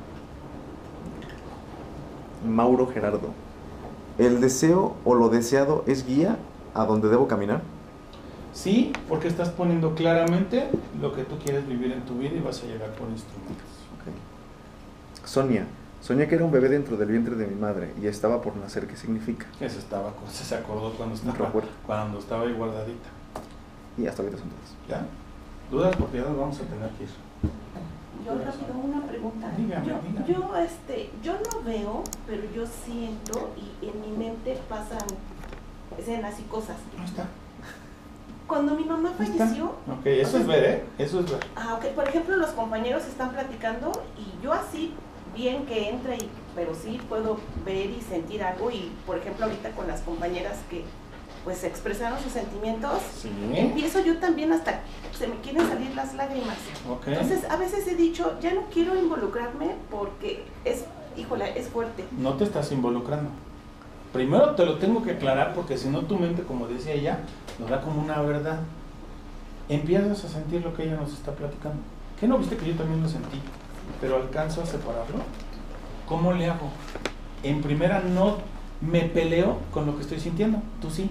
Mauro Gerardo, ¿el deseo o lo deseado es guía a donde debo caminar? Sí, porque estás poniendo claramente lo que tú quieres vivir en tu vida y vas a llegar por instrumentos. Ok. Sonia, soñé que era un bebé dentro del vientre de mi madre y estaba por nacer, ¿qué significa? Ese estaba, se acordó cuando estaba, cuando estaba ahí guardadita. Y hasta ahorita son todas. ¿Ya? ¿Dudas? Porque ya nos vamos a tener que ir. Yo rápido una pregunta. Dígame, yo, dígame. yo, este, yo no veo, pero yo siento y en mi mente pasan escenas y cosas. Ahí está. Cuando mi mamá falleció, Ok, eso es ver, ¿eh? Eso es ver. ah, ok, por ejemplo, los compañeros están platicando y yo así bien que entra y pero sí puedo ver y sentir algo y por ejemplo ahorita con las compañeras que pues expresaron sus sentimientos Sí. empiezo yo también hasta se me quieren salir las lágrimas Ok. entonces a veces he dicho ya no quiero involucrarme porque es híjole es fuerte No te estás involucrando. Primero te lo tengo que aclarar porque si no tu mente, como decía ella, nos da como una verdad. Empiezas a sentir lo que ella nos está platicando. ¿Qué no viste que yo también lo sentí? Pero alcanzo a separarlo. ¿Cómo le hago? En primera no me peleo con lo que estoy sintiendo. Tú sí.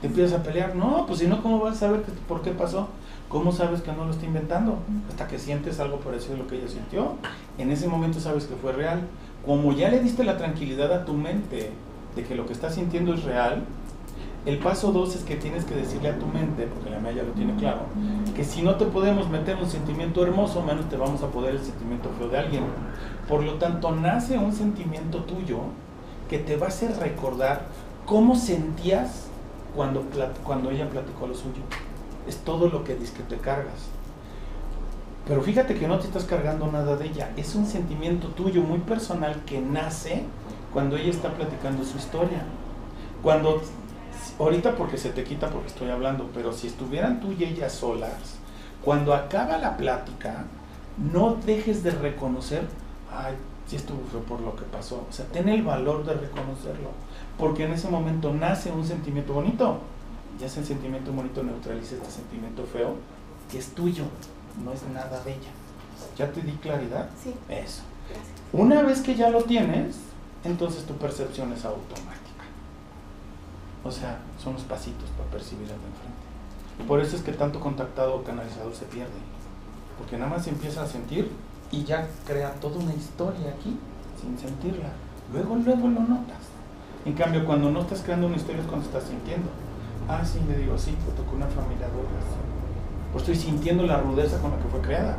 Te empiezas a pelear. No, pues si no, ¿cómo vas a saber que- por qué pasó? ¿Cómo sabes que no lo está inventando? Hasta que sientes algo parecido a lo que ella sintió. En ese momento sabes que fue real. Como ya le diste la tranquilidad a tu mente de que lo que estás sintiendo es real, el paso dos es que tienes que decirle a tu mente, porque la mía ya lo tiene claro, que si no te podemos meter un sentimiento hermoso, menos te vamos a poder el sentimiento feo de alguien. Por lo tanto, nace un sentimiento tuyo que te va a hacer recordar cómo sentías cuando, cuando ella platicó lo suyo. Es todo lo que dices que te cargas. Pero fíjate que no te estás cargando nada de ella. Es un sentimiento tuyo muy personal que nace cuando ella está platicando su historia. Cuando, ahorita porque se te quita porque estoy hablando, pero si estuvieran tú y ella solas, cuando acaba la plática, no dejes de reconocer, ay, sí estuvo fue por lo que pasó. O sea, ten el valor de reconocerlo, porque en ese momento nace un sentimiento bonito. Y ese sentimiento bonito neutraliza este sentimiento feo, que es tuyo, no es nada de ella. ¿Ya te di claridad? sí Eso. gracias Una vez que ya lo tienes, entonces tu percepción es automática. O sea, son los pasitos para percibir al de enfrente. Por eso es que tanto contactado o canalizador se pierde. Porque nada más empieza a sentir y ya crea toda una historia aquí sin sentirla. Luego, luego lo notas. En cambio, cuando no estás creando una historia es cuando estás sintiendo. Ah, sí, me digo, sí, me tocó una familia dura. Pues estoy sintiendo la rudeza con la que fue creada.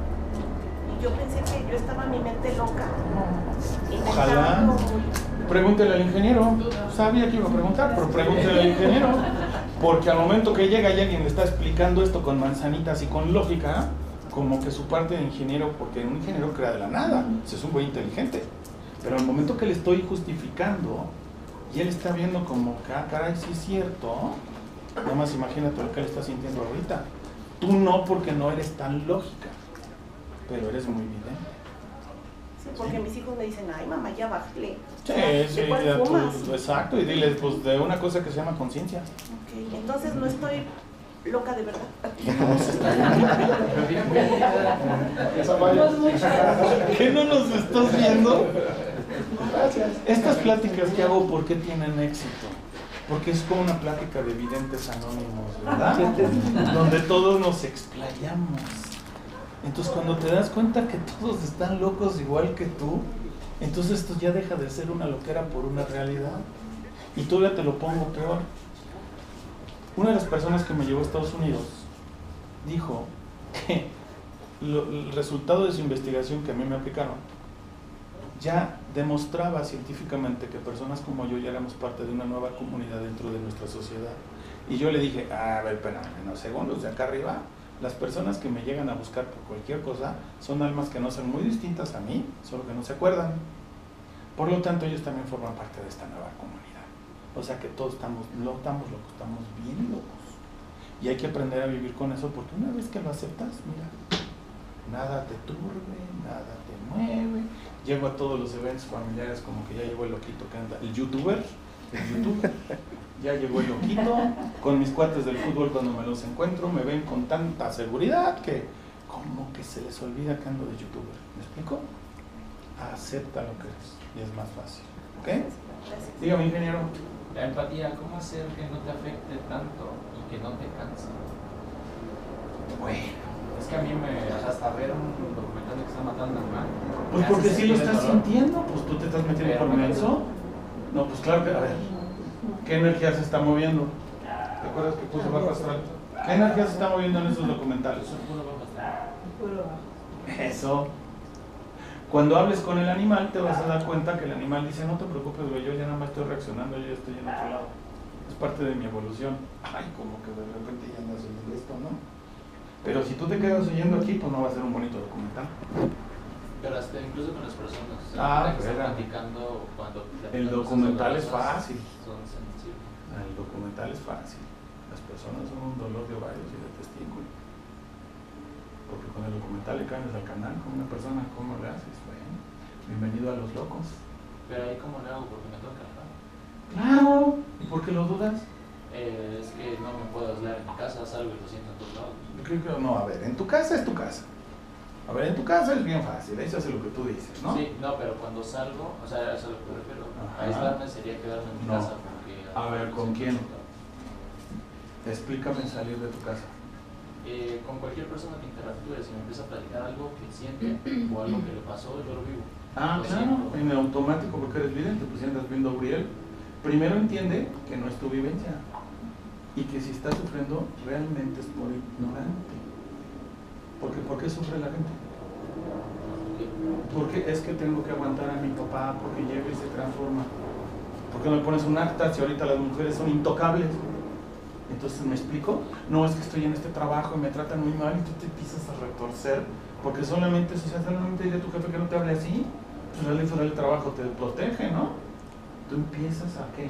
Yo pensé que yo estaba en mi mente loca. Ojalá. Pregúntele al ingeniero. Sabía que iba a preguntar, pero pregúntele al ingeniero. Porque al momento que llega y alguien le está explicando esto con manzanitas y con lógica, como que su parte de ingeniero, porque un ingeniero crea de la nada, si es un güey inteligente. Pero al momento que le estoy justificando y él está viendo como, que, "Ah, caray, sí es cierto, nada más imagínate lo que él está sintiendo ahorita. Tú no, porque no eres tan lógica, pero eres muy evidente. Sí, porque mis hijos me dicen, ay mamá, ya bájale. Sí, ¿De sí, ya tú- exacto, y dile pues de una cosa que se llama conciencia. Ok, entonces no estoy loca de verdad. ¿Qué no nos estás viendo? Estas pláticas que hago, ¿por qué tienen éxito? Porque es como una plática de videntes anónimos, ¿verdad? Donde todos nos explayamos. Entonces cuando te das cuenta que todos están locos igual que tú, entonces esto ya deja de ser una loquera por una realidad. Y todavía te lo pongo peor. Una de las personas que me llevó a Estados Unidos dijo que lo- el resultado de su investigación que a mí me aplicaron ya demostraba científicamente que personas como yo ya éramos parte de una nueva comunidad dentro de nuestra sociedad. Y yo le dije, a ver, espérame, unos segundos de acá arriba, las personas que me llegan a buscar por cualquier cosa son almas que no son muy distintas a mí, solo que no se acuerdan. Por lo tanto, ellos también forman parte de esta nueva comunidad. O sea que todos estamos, no estamos locos, estamos bien locos. Y hay que aprender a vivir con eso porque una vez que lo aceptas, mira, nada te turbe, nada te mueve. Llego a todos los eventos familiares como que ya llegó el loquito que anda, el youtuber, el youtuber. Ya llegó el loquito, con mis cuates del fútbol cuando me los encuentro, me ven con tanta seguridad que como que se les olvida que ando de youtuber. ¿Me explico? Acepta lo que eres y es más fácil. ¿Ok? Dígame, ingeniero. La empatía, ¿cómo hacer que no te afecte tanto y que no te canse? Bueno. Es que a mí me, hasta ver un documental que están matando a un animal. Pues porque si lo estás dolor. sintiendo, pues tú te estás metiendo por me menso. No, pues claro que, a ver, ¿qué energía se está moviendo? ¿Te acuerdas que puso bajo astral? ¿Qué energía se está moviendo en esos documentales? Eso. Cuando hables con el animal te vas a dar cuenta que el animal dice, no te preocupes, güey, yo ya nada más estoy reaccionando, yo ya estoy en otro lado. Es parte de mi evolución. Ay, como que de repente ya andas oyendo esto, ¿no? Pero si tú te quedas oyendo aquí, pues no va a ser un bonito documental. Pero hasta incluso con las personas. o sea, Ah, que está espera. platicando cuando El documental es fácil. Son sensibles. El documental es fácil. Las personas son un dolor de ovarios y de testículo. Porque con el documental le cambias al canal con una persona, ¿cómo le haces? Bueno, bienvenido a los locos. Pero ahí como le hago porque me toca, ¿no? Claro. ¿Y por qué lo dudas? Eh, es que no me puedo aislar en mi casa, salgo y lo siento en todos lados. No, a ver, en tu casa es tu casa. A ver, en tu casa es bien fácil, ahí se hace lo que tú dices, ¿no? Sí, no, pero cuando salgo, o sea, eso es lo que refiero. Aislarme sería quedarme en mi No. casa porque... A ver, ¿con quién? Explícame salir de tu casa. Eh, con cualquier persona que interactúe, si me empieza a platicar algo que siente o algo que le pasó, yo lo vivo. Ah, Lo claro, siento. en automático porque eres vidente, pues si andas viendo a Uriel. Primero entiende que no es tu vivencia y que si estás sufriendo realmente es por ignorante. Porque, ¿Por qué sufre la gente? Porque es que tengo que aguantar a mi papá porque llega y se transforma. ¿Por qué no me pones un acta si ahorita las mujeres son intocables? Entonces, ¿me explico? No, es que estoy en este trabajo y me tratan muy mal y tú te empiezas a retorcer porque solamente, sea, solamente dile a tu jefe que no te hable así, pues la ley del trabajo te protege, ¿no? Tú empiezas a qué?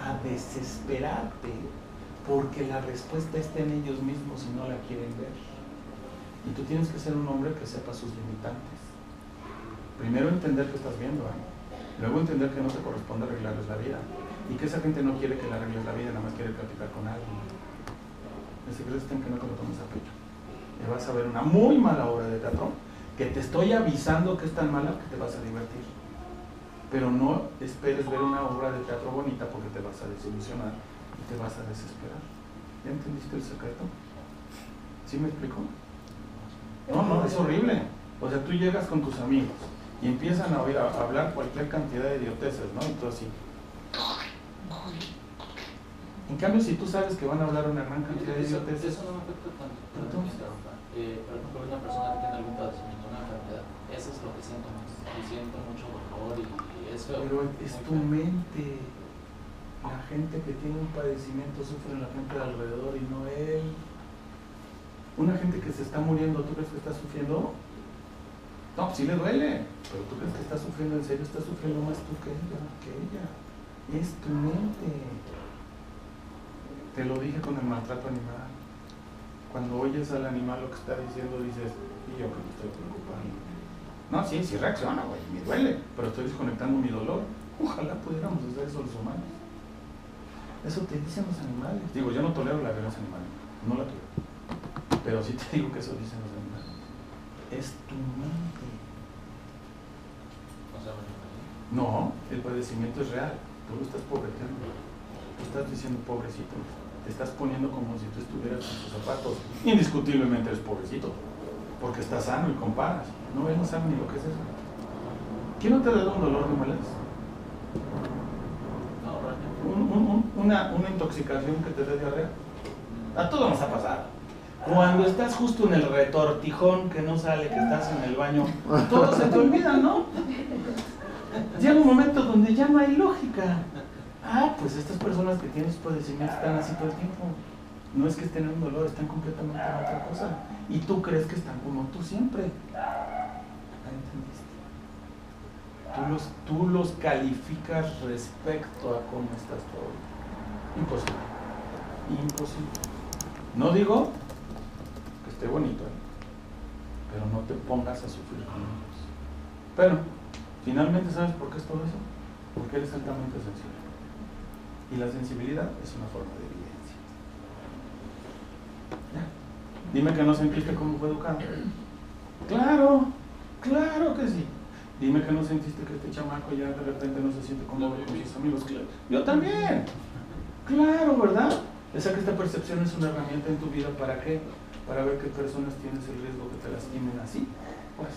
A desesperarte porque la respuesta está en ellos mismos y no la quieren ver. Y tú tienes que ser un hombre que sepa sus limitantes. Primero entender que estás viendo, ¿eh? luego entender que no te corresponde arreglarles la vida y que esa gente no quiere que le arregles la vida, nada más quiere platicar con alguien. El secreto está en que no te lo tomes a pecho. Y vas a ver una muy mala obra de teatro que te estoy avisando que es tan mala que te vas a divertir. Pero no esperes ver una obra de teatro bonita porque te vas a desilusionar y te vas a desesperar. ¿Ya entendiste el secreto? ¿Sí me explico? No, no, es horrible. O sea, tú llegas con tus amigos y empiezan a oír a hablar cualquier cantidad de idioteces, ¿no? Y tú así. En cambio, si tú sabes que van a hablar una gran cantidad de Eso, idioteces, eso no me afecta tanto. Pero tú-. Eh, por ejemplo, una persona que tiene algún padecimiento, una enfermedad, eso es lo que siento más. Y siento mucho dolor y, y es feo. pero es tu mente. La gente que tiene un padecimiento sufre la gente de alrededor y no él. Una gente que se está muriendo, ¿tú crees que está sufriendo? No, pues sí le duele, pero tú crees que está sufriendo en serio, está sufriendo más tú que ella, que ella. Es tu mente. Te lo dije con el maltrato animal. Cuando oyes al animal lo que está diciendo, dices, y yo que me estoy preocupando. No, sí, sí reacciona, güey, me duele, pero estoy desconectando mi dolor. Ojalá pudiéramos hacer eso los humanos. Eso te dicen los animales. Digo, yo no tolero la violencia animal, no la tolero. Pero sí te digo que eso dicen los animales. Es tu mente. No, el padecimiento es real. Tú lo estás pobreteando. Tú estás diciendo pobrecito. Te estás poniendo como si tú estuvieras en tus zapatos. Indiscutiblemente eres pobrecito. Porque estás sano y comparas. No, él no sabe ni lo que es eso. ¿Quién no te ha dado un dolor de muelas? Un- un- un- una, una intoxicación que te dé diarrea. A todos nos ha pasado. Cuando estás justo en el retortijón que no sale, que estás en el baño, todo se te olvida, ¿no? Llega un momento donde ya no hay lógica. Ah, pues estas personas que tienen sus padecimientos están así todo el tiempo. No es que estén en un dolor, están completamente en otra cosa. Y tú crees que están como tú siempre. ¿Ah, ¿Entendiste? Tú los, tú los calificas respecto a cómo estás tú ahorita. Imposible. Imposible. No digo esté bonito, ¿eh? pero no te pongas a sufrir con ellos. Pero, finalmente, ¿sabes por qué es todo eso? Porque eres altamente sensible. Y la sensibilidad es una forma de evidencia. ¿Ya? Dime que no sentiste cómo fue educado. Claro, claro que sí. Dime que no sentiste que este chamaco ya de repente no se siente cómodo con sus amigos. Claro. Yo también. Claro, ¿verdad? Esa que esta percepción es una herramienta en tu vida para qué? Para ver qué personas tienes el riesgo que te lastimen así. Pues,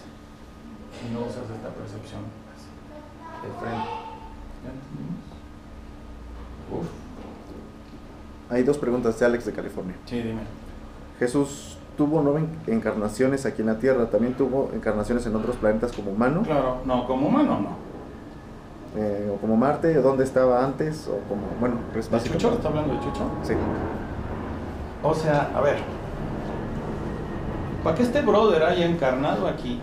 si no usas esta percepción así, de frente. ¿Ya entendimos? Uf. Hay dos preguntas de Alex de California. Sí, dime. Jesús tuvo nueve en- encarnaciones aquí en la Tierra, también tuvo encarnaciones en otros planetas como humano, Claro, no, como humano no. eh, o como Marte, ¿dónde estaba antes? O como, bueno, ¿De espacio Chucho? temporal. ¿Está hablando de Chucho? Sí. O sea, a ver, para que este brother haya encarnado aquí,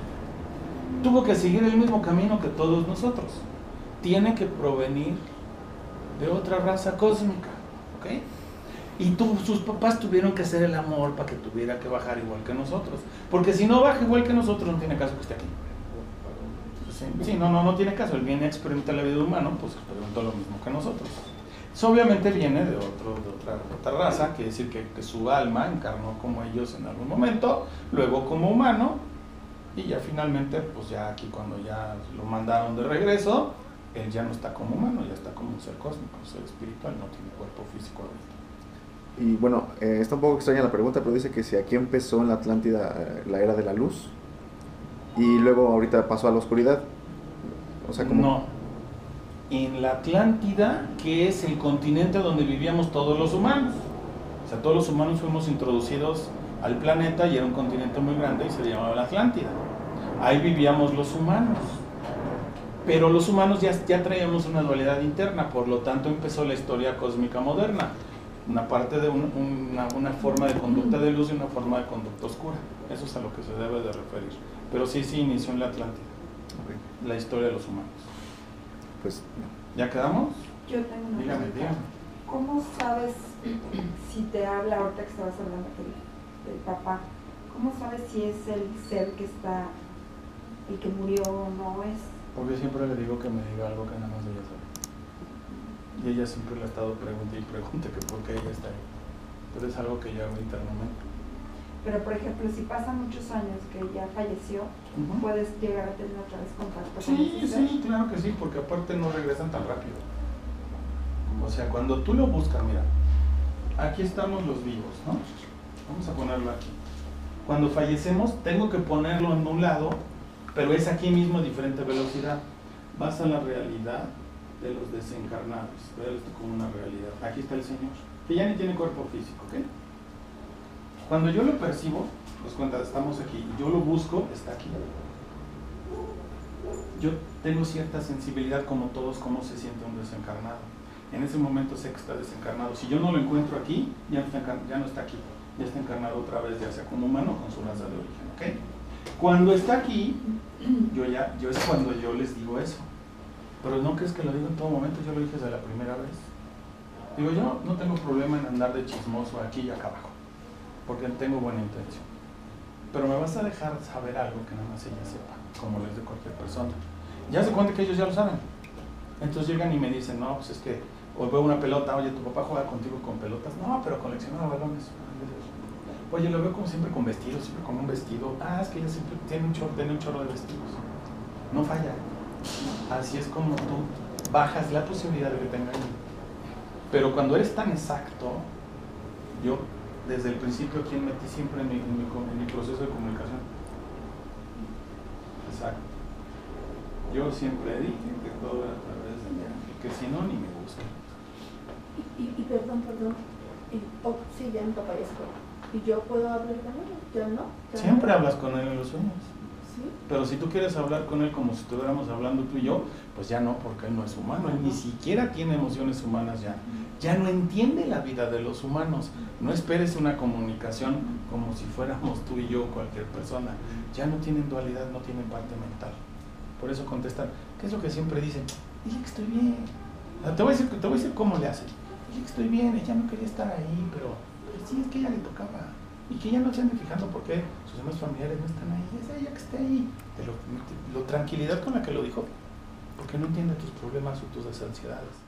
tuvo que seguir el mismo camino que todos nosotros. Tiene que provenir de otra raza cósmica, ¿ok? Y tu- sus papás tuvieron que hacer el amor para que tuviera que bajar igual que nosotros. Porque si no baja igual que nosotros, no tiene caso que esté aquí. Sí, no, no, no tiene caso. Él viene a experimentar la vida humana, pues experimentó lo mismo que nosotros. Eso obviamente viene de, otro, de otra, de otra raza, quiere decir que, que su alma encarnó como ellos en algún momento, luego como humano, y ya finalmente, pues ya aquí cuando ya lo mandaron de regreso, él ya no está como humano, ya está como un ser cósmico, un ser espiritual, no tiene cuerpo físico ahorita. Y bueno, eh, está un poco extraña la pregunta, pero dice que si aquí empezó en la Atlántida eh, la era de la luz y luego ahorita pasó a la oscuridad. O sea, como... No. En la Atlántida, que es el continente donde vivíamos todos los humanos. O sea, todos los humanos fuimos introducidos al planeta y era un continente muy grande y se llamaba la Atlántida. Ahí vivíamos los humanos. Pero los humanos ya, ya traíamos una dualidad interna, por lo tanto empezó la historia cósmica moderna. Una parte de un- una, una forma de conducta de luz y una forma de conducta oscura. Eso es a lo que se debe de referir. Pero sí, sí inició en la Atlántida, la historia de los humanos. Pues ¿Ya quedamos? Yo tengo una Dígame, pregunta. dígame. ¿Cómo sabes si te habla ahorita que estabas hablando del, del papá? ¿Cómo sabes si es el ser que está, el que murió o no es? Porque siempre le digo que me diga algo que nada más ella sabe. Y ella siempre le ha estado pregunte y pregunte que por qué ella está ahí. Pero es algo que yo hago internamente. Pero por ejemplo, si pasan muchos años que ya falleció, puedes llegar a tener otra vez contacto con Sí, ser. sí, claro que sí, porque aparte no regresan tan rápido. O sea, cuando tú lo buscas, mira, aquí estamos los vivos, ¿no? Vamos a ponerlo aquí. Cuando fallecemos, tengo que ponerlo en un lado, pero es aquí mismo a diferente velocidad. Vas a la realidad de los desencarnados. Ver esto como una realidad. Aquí está el Señor, que ya ni tiene cuerpo físico, ¿ok? Cuando yo lo percibo, pues cuenta, estamos aquí, yo lo busco, está aquí. Yo tengo cierta sensibilidad como todos, cómo se siente un desencarnado. En ese momento sé que está desencarnado. Si yo no lo encuentro aquí, ya no está, ya no está aquí. Ya está encarnado otra vez, ya sea como humano con su raza de origen, ¿ok? Cuando está aquí, yo ya, yo es cuando yo les digo eso. Pero no crees que lo digo en todo momento, yo lo dije desde la primera vez. Digo, yo no tengo problema en andar de chismoso aquí y acá abajo, porque tengo buena intención. Pero me vas a dejar saber algo que nada más ella sepa, como les de cualquier persona. Ya se cuenta que ellos ya lo saben. Entonces llegan y me dicen, no, pues es que, o veo una pelota, oye, tu papá juega contigo con pelotas. No, pero colecciona balones. Oye, lo veo como siempre con vestidos, siempre con un vestido. Ah, es que ella siempre tiene un chorro, tiene un chorro de vestidos. No falla. Así es como tú bajas la posibilidad de que te engañen. Pero cuando eres tan exacto, yo desde el principio aquí metí siempre en mi, en mi en mi proceso de comunicación. Exacto. Yo siempre dije que todo era a través de ángel, que si no, ni me buscan. Y, y, y perdón, perdón. Y, oh, sí, ya se fue. ¿Y yo puedo hablar con él? ¿Ya no? ¿Ya Siempre no? hablas con él en los sueños. Sí. Pero si tú quieres hablar con él como si estuviéramos hablando tú y yo, pues ya no, porque él no es humano, él ni siquiera tiene emociones humanas ya. Ya no entiende la vida de los humanos. No esperes una comunicación como si fuéramos tú y yo cualquier persona. Ya no tienen dualidad, no tienen parte mental. Por eso contestan, ¿qué es lo que siempre dicen? Dije que estoy bien. Ah, Te voy a decir, te voy a decir cómo le hacen. Dije que estoy bien, ella no quería estar ahí, pero, pero sí, es que ella le tocaba. Y que ella no se ande fijando por qué sus demás familiares no están ahí. Es ella que esté ahí. De lo, lo tranquilidad con la que lo dijo, porque no entiende tus problemas o tus ansiedades.